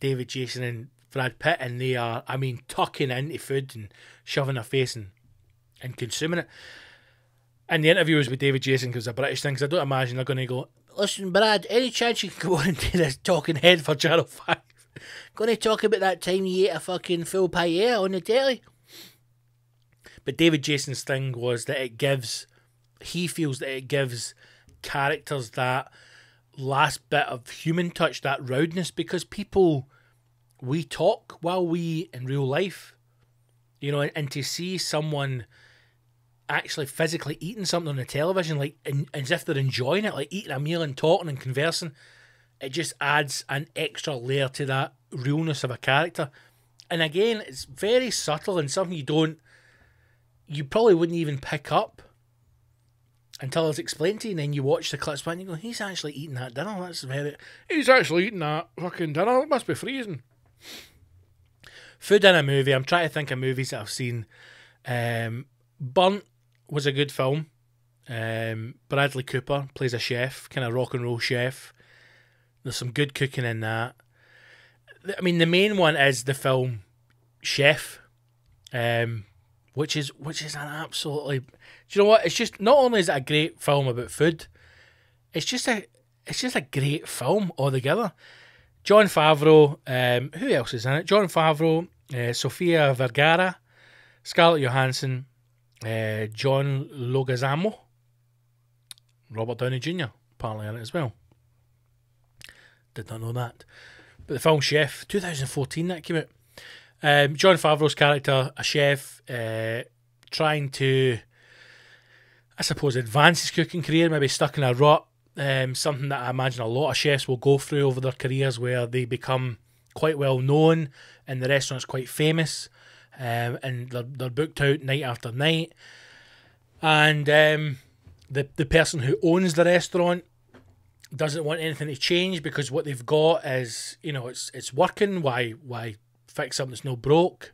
David Jason and Brad Pitt, and they are, I mean, tucking into food and shoving their face and, and consuming it. And the interview was with David Jason because a British thing, because I don't imagine they're going to go, listen, Brad, any chance you can go [LAUGHS] on do this talking head for Channel 5? going to talk about that time you ate a fucking full paella on the telly? But David Jason's thing was that it gives, he feels that it gives characters that last bit of human touch, that roundness, because people we talk while we in real life, you know, and, and to see someone actually physically eating something on the television, like as if they're enjoying it, like eating a meal and talking and conversing, it just adds an extra layer to that realness of a character. And again, it's very subtle and something you don't, you probably wouldn't even pick up until it's explained to you, and then you watch the clips and you go, he's actually eating that dinner. That's very, he's actually eating that fucking dinner. It must be freezing. Food in a movie. I'm trying to think of movies that I've seen. Um, Burnt was a good film. Um, Bradley Cooper plays a chef, kind of rock and roll chef. There's some good cooking in that. I mean, the main one is the film Chef, um, which is which is an absolutely. Do you know what? It's just not only is it a great film about food, it's just a it's just a great film altogether. Jon Favreau, um, who else is in it? Jon Favreau, uh, Sofia Vergara, Scarlett Johansson, uh, John Leguizamo, Robert Downey Jr. apparently in it as well. Did not know that. But the film Chef, 2014, that came out. Um, Jon Favreau's character, a chef, uh, trying to, I suppose, advance his cooking career, maybe stuck in a rut. Um, something that I imagine a lot of chefs will go through over their careers where they become quite well known and the restaurant's quite famous um, and they're, they're booked out night after night. And um, the, the person who owns the restaurant doesn't want anything to change because what they've got is, you know, it's it's working. Why why fix something that's no broke?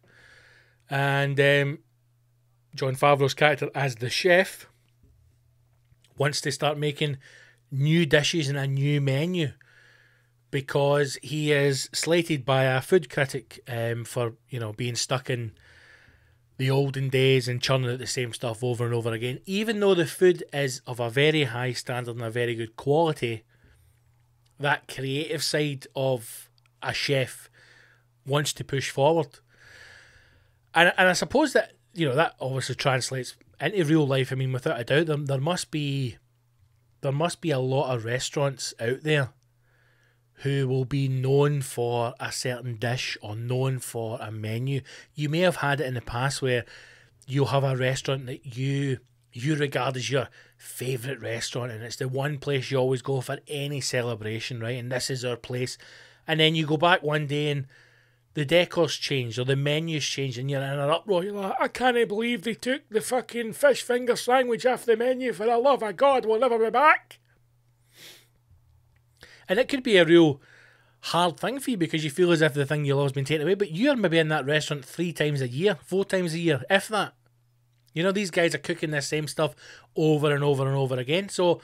And um, Jon Favreau's character as the chef wants to start making new dishes and a new menu because he is slated by a food critic um, for you know being stuck in the olden days and churning out the same stuff over and over again. Even though the food is of a very high standard and a very good quality, that creative side of a chef wants to push forward. And and I suppose that you know that obviously translates into real life. I mean, without a doubt, there, there must be there must be a lot of restaurants out there who will be known for a certain dish or known for a menu. You may have had it in the past where you have a restaurant that you you regard as your favorite restaurant and it's the one place you always go for any celebration, right? And this is our place. And then you go back one day and the decor's changed or the menu's changed and you're in an uproar. You're like, I can't believe they took the fucking fish finger sandwich off the menu for the love of God, we'll never be back. And it could be a real hard thing for you because you feel as if the thing you love has been taken away, but you're maybe in that restaurant three times a year, four times a year, if that. You know, these guys are cooking the same stuff over and over and over again. So,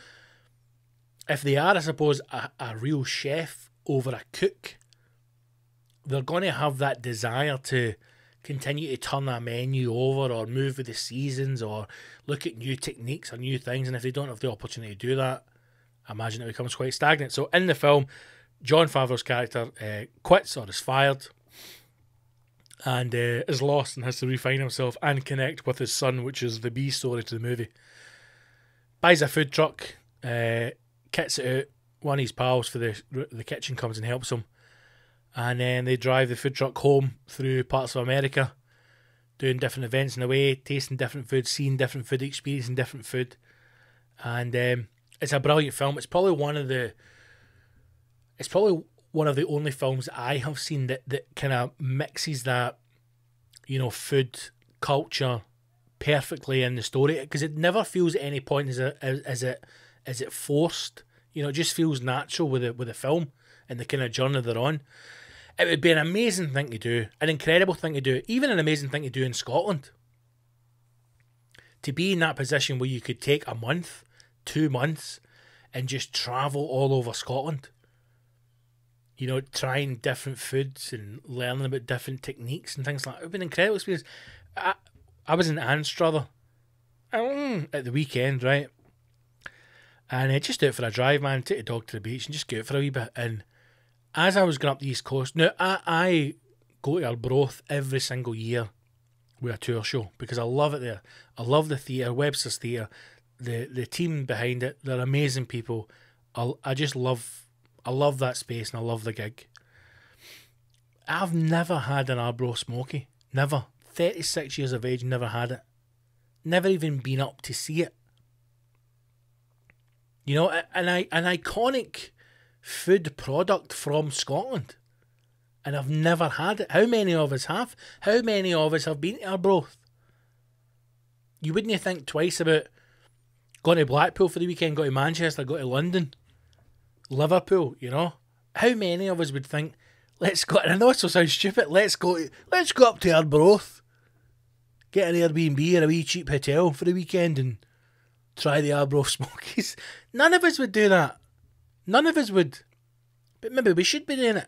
if they are, I suppose, a, a real chef over a cook, they're going to have that desire to continue to turn that menu over or move with the seasons or look at new techniques or new things. And if they don't have the opportunity to do that, I imagine it becomes quite stagnant. So, in the film, Jon Favreau's character uh, quits or is fired and uh, is lost and has to refine himself and connect with his son, which is the B story to the movie. Buys a food truck, uh, kits it out. One of his pals for the the kitchen comes and helps him, and then they drive the food truck home through parts of America, doing different events in the way, tasting different food, seeing different food, experiencing different food, and um, it's a brilliant film. It's probably one of the it's probably one of the only films I have seen that, that kind of mixes that, you know, food culture perfectly in the story because it never feels at any point as, a, as, as it as it forced. You know, it just feels natural with the with the film and the kind of journey they're on. It would be an amazing thing to do, an incredible thing to do, even an amazing thing to do in Scotland. To be in that position where you could take a month, two months, and just travel all over Scotland you know, trying different foods and learning about different techniques and things like that. It would be an incredible experience. I, I was in Anstruther um, at the weekend, right? And I just out for a drive, man, take the dog to the beach and just go out for a wee bit. And as I was going up the East Coast, now I, I go to Arbroath every single year with a tour show because I love it there. I love the theatre, Webster's Theatre, the, the team behind it. They're amazing people. I, I just love I love that space and I love the gig. I've never had an Arbroath Smokie. Never. 36 years of age, never had it. Never even been up to see it. You know, an, i an iconic food product from Scotland. And I've never had it. How many of us have? How many of us have been to Arbroath? You wouldn't think twice about going to Blackpool for the weekend, go to Manchester, go to London. Liverpool, you know? How many of us would think, let's go, and I know it sounds stupid, let's go, let's go up to Arbroath, get an Airbnb or a wee cheap hotel for the weekend and try the Arbroath [LAUGHS] Smokies. None of us would do that. None of us would. But maybe we should be doing it.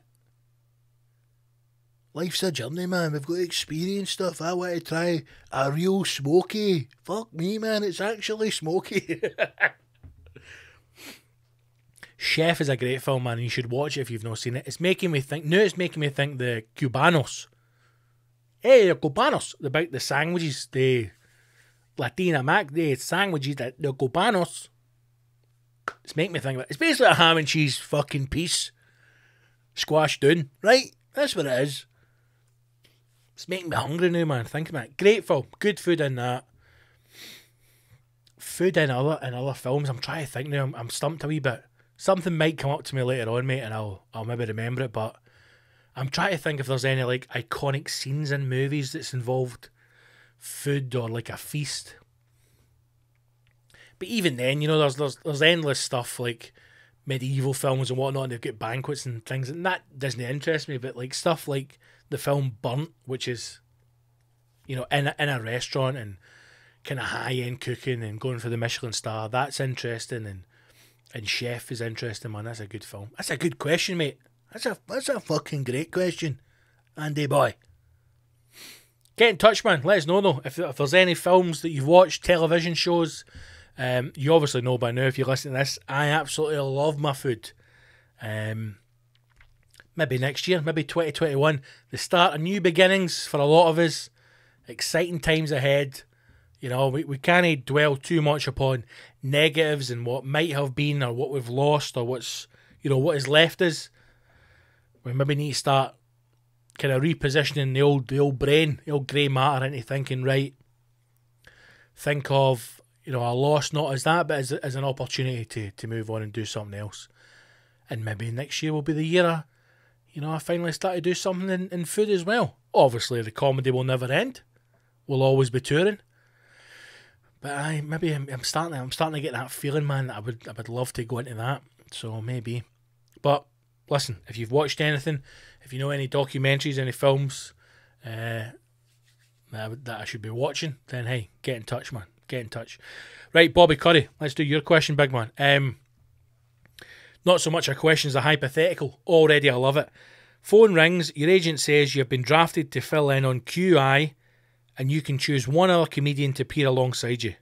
Life's a journey, man. We've got to experience stuff. I want to try a real smoky. Fuck me, man. It's actually smoky. [LAUGHS] Chef is a great film, man. You should watch it if you've not seen it. It's making me think. No, it's making me think the Cubanos. Hey, the Cubanos. About the sandwiches, the Latina Mac, the sandwiches, the, the Cubanos. It's making me think about it. It's basically a ham and cheese fucking piece. Squashed down, right? That's what it is. It's making me hungry now, man. Think about it. Grateful. Good food in that. Food in other in other films. I'm trying to think now. I'm, I'm stumped a wee bit. Something might come up to me later on, mate, and I'll I'll maybe remember it. But I'm trying to think if there's any like iconic scenes in movies that's involved food or like a feast. But even then, you know, there's there's there's endless stuff like medieval films and whatnot, and they've got banquets and things, and that doesn't interest me. But like stuff like the film Burnt, which is, you know, in a, in a restaurant and kind of high end cooking and going for the Michelin star, that's interesting. And and Chef is interesting, man. That's a good film. That's a good question, mate. That's a that's a fucking great question, Andy boy. Get in touch, man. Let us know though if, if there's any films that you've watched, television shows um, you obviously know by now if you listen to this, I absolutely love my food. Um, maybe next year, maybe 2021, the start of new beginnings for a lot of us. Exciting times ahead. You know, we, we can't dwell too much upon negatives and what might have been or what we've lost or what's, you know, what has left us. We maybe need to start kind of repositioning the old the old brain, the old grey matter into thinking, right, think of you know, a loss not as that, but as, as an opportunity to, to move on and do something else. And maybe next year will be the year I, you know, I finally start to do something in, in food as well. Obviously, the comedy will never end. We'll always be touring. But I maybe I'm, I'm starting I'm starting to get that feeling, man. That I would I would love to go into that. So maybe, but listen, if you've watched anything, if you know any documentaries, any films, uh, that, that I should be watching, then hey, get in touch, man get in touch. Right, Bobby Curry, let's do your question, big man. Um, not so much a question as a hypothetical. Already, I love it. Phone rings, your agent says you've been drafted to fill in on QI and you can choose one other comedian to appear alongside you.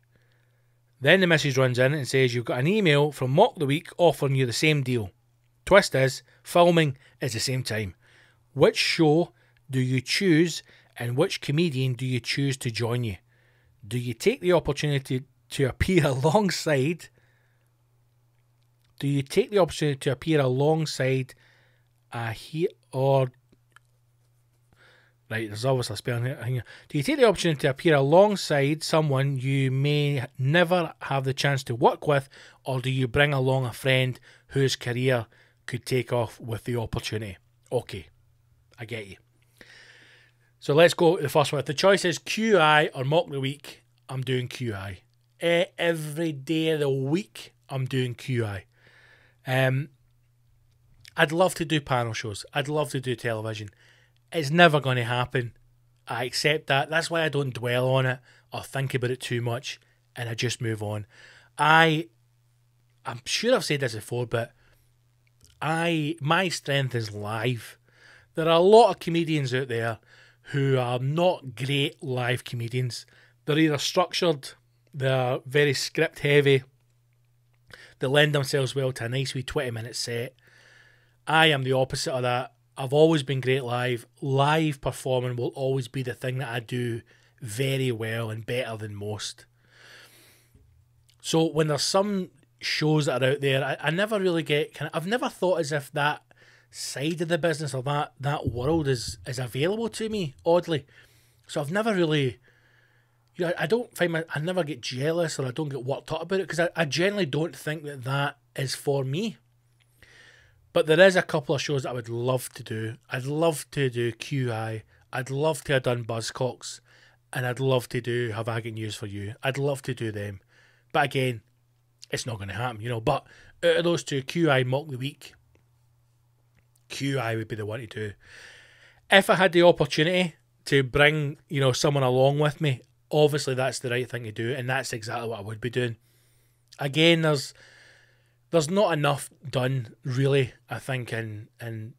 Then the message runs in and says you've got an email from Mock the Week offering you the same deal. Twist is, filming is the same time. Which show do you choose and which comedian do you choose to join you? Do you take the opportunity to appear [LAUGHS] alongside? Do you take the opportunity to appear alongside a he or right? There's always a spelling here. Do you take the opportunity to appear alongside someone you may never have the chance to work with, or do you bring along a friend whose career could take off with the opportunity? Okay, I get you. So let's go to the first one. If the choice is QI or mock the week, I'm doing QI. Every day of the week, I'm doing QI. Um, I'd love to do panel shows. I'd love to do television. It's never going to happen. I accept that. That's why I don't dwell on it or think about it too much, and I just move on. I, I'm sure I've said this before, but I my strength is live. There are a lot of comedians out there who are not great live comedians. They're either structured, they're very script heavy, they lend themselves well to a nice wee 20 minute set. I am the opposite of that. I've always been great live. Live performing will always be the thing that I do very well and better than most. So when there's some shows that are out there, I, I never really get kind of, I've never thought as if that side of the business or that that world is is available to me oddly. So i've never really you know i don't find my i never get jealous or i don't get worked up about it because I, I generally don't think that that is for me. But there is a couple of shows that i would love to do. I'd love to do qi i'd love to have done buzzcocks. And i'd love to do have i got news for you. I'd love to do them. But again it's not going to happen you know. But out of those two qi mock the week QI would be the one to do. If I had the opportunity to bring, you know, someone along with me, obviously that's the right thing to do, and that's exactly what I would be doing. Again, there's there's not enough done really, I think, in in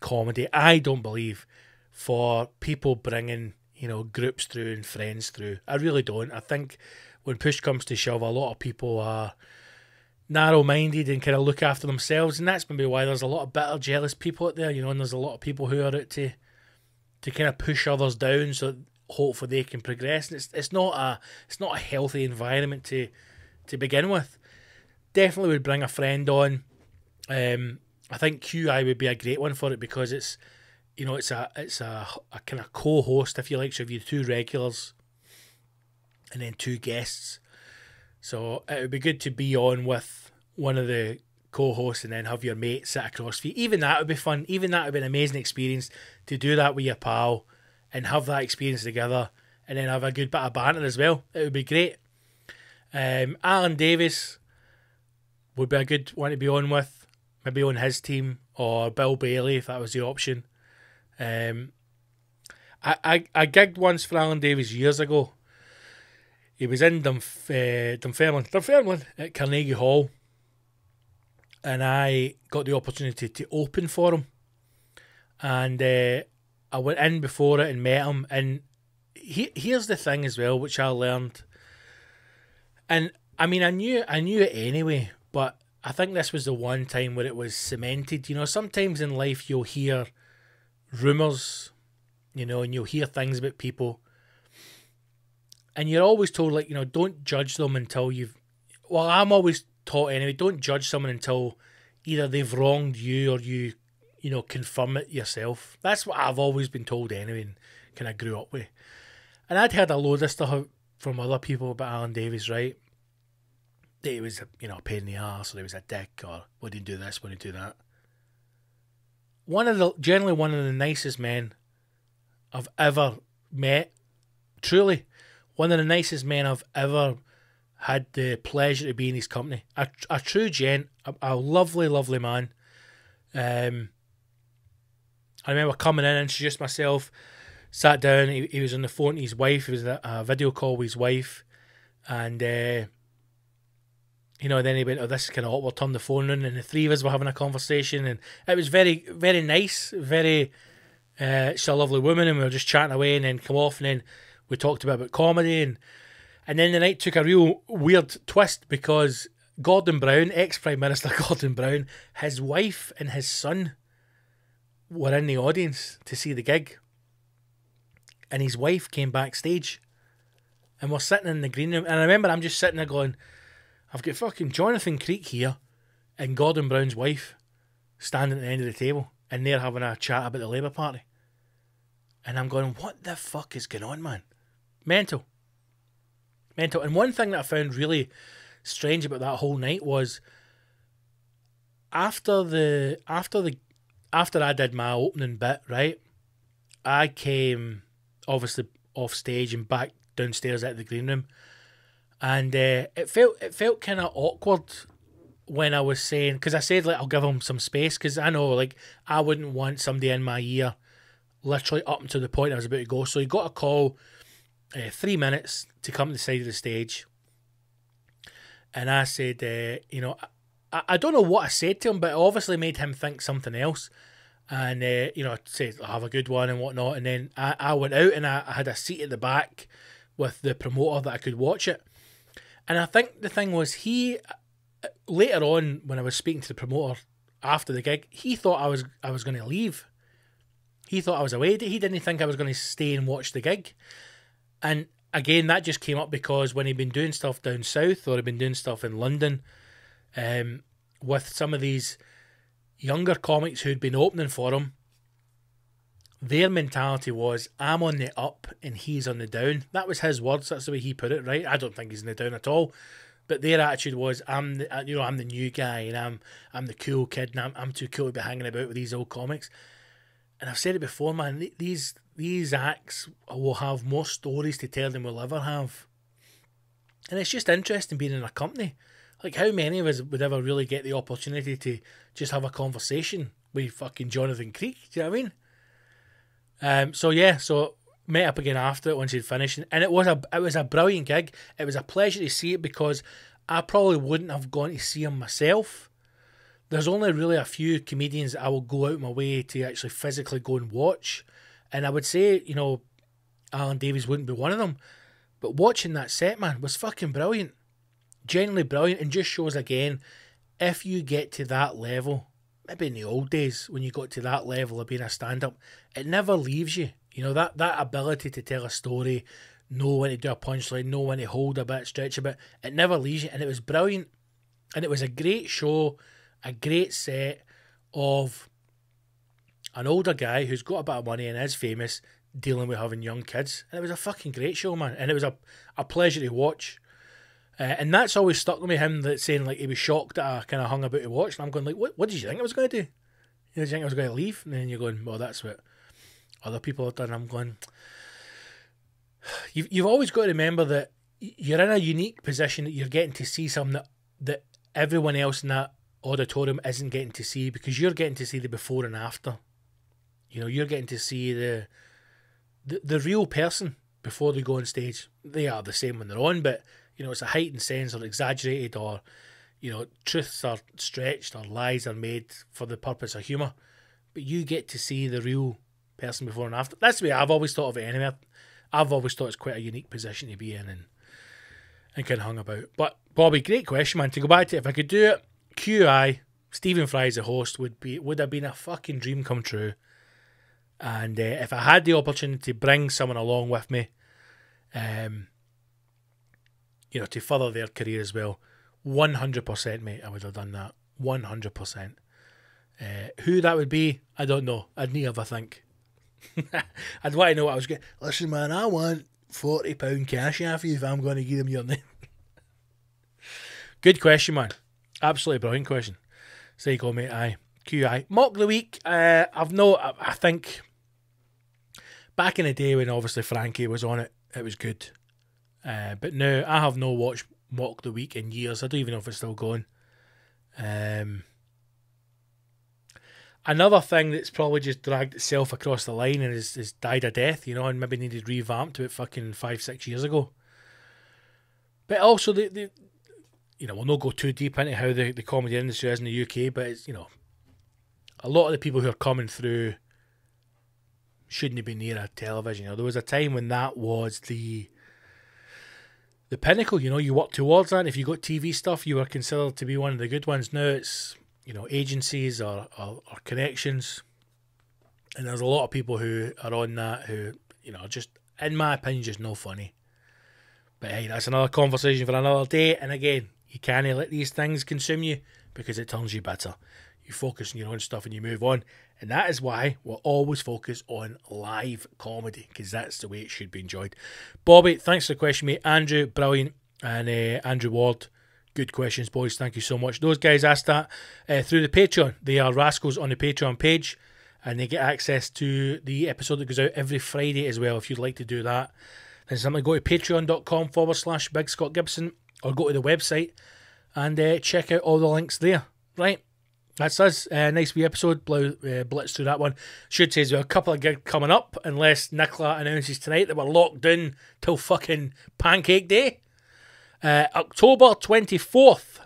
comedy. I don't believe for people bringing you know groups through and friends through. I really don't. I think when push comes to shove, a lot of people are narrow minded and kind of look after themselves, and that's maybe why there's a lot of bitter, jealous people out there, you know, and there's a lot of people who are out to to kind of push others down so hopefully they can progress. And it's it's not a it's not a healthy environment to to begin with. definitely would bring a friend on. Um, I think QI would be a great one for it because it's, you know, it's a it's a, a kind of co-host if you like. So if you two regulars, and then two guests, so it would be good to be on with one of the co-hosts and then have your mate sit across from you. Even that would be fun. Even that would be an amazing experience to do that with your pal and have that experience together and then have a good bit of banter as well. It would be great. Um, Alan Davies would be a good one to be on with, maybe on his team or Bill Bailey if that was the option. Um, I, I, I gigged once for Alan Davies years ago. He was in Dunf- uh, Dunfermline, Dunfermline at Carnegie Hall, and I got the opportunity to open for him. And uh, I went in before it and met him. And he, here's the thing as well, which I learned. And I mean, I knew I knew it anyway, but I think this was the one time where it was cemented. You know, sometimes in life you'll hear rumors, you know, and you'll hear things about people, and you're always told like, you know, don't judge them until you've. Well, I'm always taught anyway. Don't judge someone until either they've wronged you or you, you know, confirm it yourself. That's what I've always been told anyway, and kind of grew up with. And I'd heard a load of stuff from other people about Alan Davies, right? That he was, you know, a pain in the ass, or he was a dick, or would he do this, would he do that? One of the, generally one of the nicest men I've ever met. Truly, one of the nicest men I've ever had the pleasure to be in his company. A, a true gent, a, a lovely, lovely man. Um, I remember coming in, and introduced myself, sat down. He, he was on the phone to his wife. He was a, a video call with his wife, and uh, you know, then he went, "Oh, this is kind of awkward." Turned the phone on, and the three of us were having a conversation, and it was very, very nice. Very, uh, she's a lovely woman, and we were just chatting away, and then come off, and then we talked about, about comedy, and and then the night took a real weird twist because Gordon Brown, ex Prime Minister [LAUGHS] Gordon Brown, his wife and his son were in the audience to see the gig and his wife came backstage and we're sitting in the green room. And I remember I'm just sitting there going, I've got fucking Jonathan Creek here and Gordon Brown's wife standing at the end of the table and they're having a chat about the Labour Party. And I'm going, what the fuck is going on, man? Mental. Mental. And one thing that I found really strange about that whole night was after the after the after I did my opening bit, right? I came obviously off stage and back downstairs at the green room, and uh, it felt it felt kind of awkward when I was saying because I said like I'll give them some space because I know like I wouldn't want somebody in my ear literally up to the point I was about to go. So he got a call, uh, three minutes to come to the side of the stage, and I said, uh, you know, I, I don't know what I said to him, but it obviously made him think something else and uh, you know say have a good one and whatnot. And then I, I went out and I, I had a seat at the back with the promoter that I could watch it. And I think the thing was he later on when I was speaking to the promoter after the gig, he thought I was I was going to leave. He thought I was away. He didn't think I was going to stay and watch the gig. And again, that just came up because when he'd been doing stuff down south or he'd been doing stuff in London, um, with some of these younger comics who'd been opening for him, their mentality was, I'm on the up and he's on the down. That was his words. That's the way he put it, right? I don't think he's in the down at all. But their attitude was, I'm the, uh, you know, I'm the new guy and I'm, I'm the cool kid and I'm, I'm too cool to be hanging about with these old comics. And I've said it before, man. These, these acts will have more stories to tell than we'll ever have. And it's just interesting being in a company like, how many of us would ever really get the opportunity to just have a conversation with fucking Jonathan Creek? Do you know what I mean? Um, so yeah, so met up again after it once he'd finished, and it was a it was a brilliant gig. It was a pleasure to see it because I probably wouldn't have gone to see him myself. There's only really a few comedians I will go out my way to actually physically go and watch, and I would say you know, Alan Davies wouldn't be one of them. But watching that set, man, was fucking brilliant genuinely brilliant and just shows again if you get to that level, maybe in the old days when you got to that level of being a stand up, it never leaves you. You know, that, that ability to tell a story, know when to do a punchline, know when to hold a bit, stretch a bit, it never leaves you. And it was brilliant And it was a great show, a great set of an older guy who's got a bit of money and is famous dealing with having young kids. And it was a fucking great show, man. And it was a, a pleasure to watch. Uh, and that's always stuck with me, him that saying like he was shocked that I kind of hung about to watch. And I'm going like, what, what did you think I was going to do? You think I was going to leave? And then you're going, well, that's what other people have done. I'm going, you've, you've always got to remember that you're in a unique position that you're getting to see something that, that everyone else in that auditorium isn't getting to see because you're getting to see the before and after. You know, you're getting to see the the, the real person before they go on stage. They are the same when they're on, but you know, it's a heightened sense or exaggerated or you know, truths are stretched or lies are made for the purpose of humour. But you get to see the real person before and after. That's the way I've always thought of it anyway. I've always thought it's quite a unique position to be in and and kind of hung about. But Bobby, great question, man. To go back to it, if I could do it, QI, Stephen Fry as a host would be would have been a fucking dream come true. And uh, if I had the opportunity to bring someone along with me, um, you know, to further their career as well, one hundred percent, mate, I would have done that. One hundred percent. Uh, who that would be, I don't know. I'd need to have a think. [LAUGHS] I'd want to know what I was getting. Listen, man, I want forty pound cash off you if I'm going to give them your name. [LAUGHS] Good question, man. Absolutely brilliant question. Go, mate. Aye. QI. Mock the week. Uh, I've no. I, I think back in the day when obviously Frankie was on it, it was good. Uh, but now I have no watch Mock the Week in years. I don't even know if it's still going. Um, another thing that's probably just dragged itself across the line and has, is died a death, you know, and maybe needed revamped it fucking five, six years ago. But also, the, the you know, we'll not go too deep into how the, the comedy industry is in the UK, but it's, you know, a lot of the people who are coming through shouldn't have been near a television. You know, there was a time when that was the the pinnacle. You know, you work towards that. If you got TV stuff, you were considered to be one of the good ones. Now it's you know agencies or, or, or connections, and there's a lot of people who are on that who you know just, in my opinion, just no funny. But hey, that's another conversation for another day. And again, you can't let these things consume you because it turns you bitter. You focus on your own stuff and you move on. And that is why we'll always focus on live comedy because that's the way it should be enjoyed. Bobby, thanks for the question, mate. Andrew, brilliant. And uh, Andrew Ward, good questions, boys. Thank you so much. Those guys asked that uh, through the Patreon. They are rascals on the Patreon page and they get access to the episode that goes out every Friday as well. If you'd like to do that, then simply go to patreon.com forward slash Big Scott Gibson or go to the website and uh, check out all the links there. Right. That's us. Uh, nice wee episode. Blow, uh, blitz through that one. Should say there's a couple of gigs coming up, unless Nicola announces tonight that we're locked in till fucking Pancake Day. Uh, October 24th,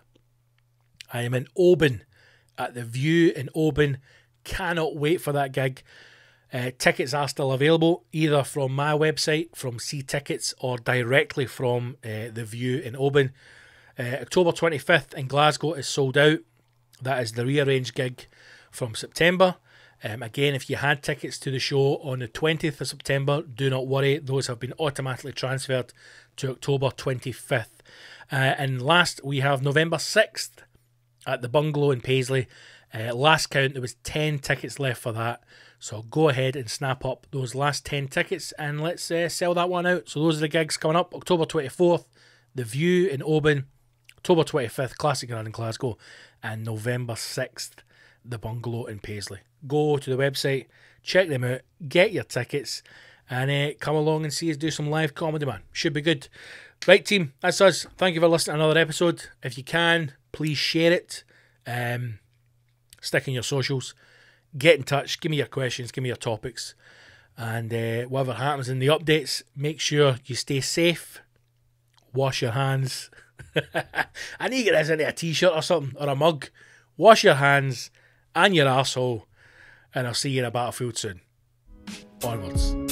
I am in Oban at the View in Oban. Cannot wait for that gig. Uh, tickets are still available either from my website, from See Tickets, or directly from uh, the View in Oban. Uh, October 25th in Glasgow is sold out. That is the rearranged gig from September. Um, again, if you had tickets to the show on the 20th of September, do not worry, those have been automatically transferred to October 25th. Uh, and last, we have November 6th at the Bungalow in Paisley. Uh, last count, there was 10 tickets left for that. So go ahead and snap up those last 10 tickets and let's uh, sell that one out. So those are the gigs coming up October 24th, The View in Oban, October 25th, Classic Grand in Glasgow, and November 6th, the bungalow in Paisley. Go to the website, check them out, get your tickets, and uh, come along and see us do some live comedy, man. Should be good. Right, team, that's us. Thank you for listening to another episode. If you can, please share it. Um, stick in your socials. Get in touch. Give me your questions. Give me your topics. And uh, whatever happens in the updates, make sure you stay safe. Wash your hands. [LAUGHS] I need to get this into a t shirt or something, or a mug. Wash your hands and your asshole, and I'll see you in a battlefield soon. Onwards.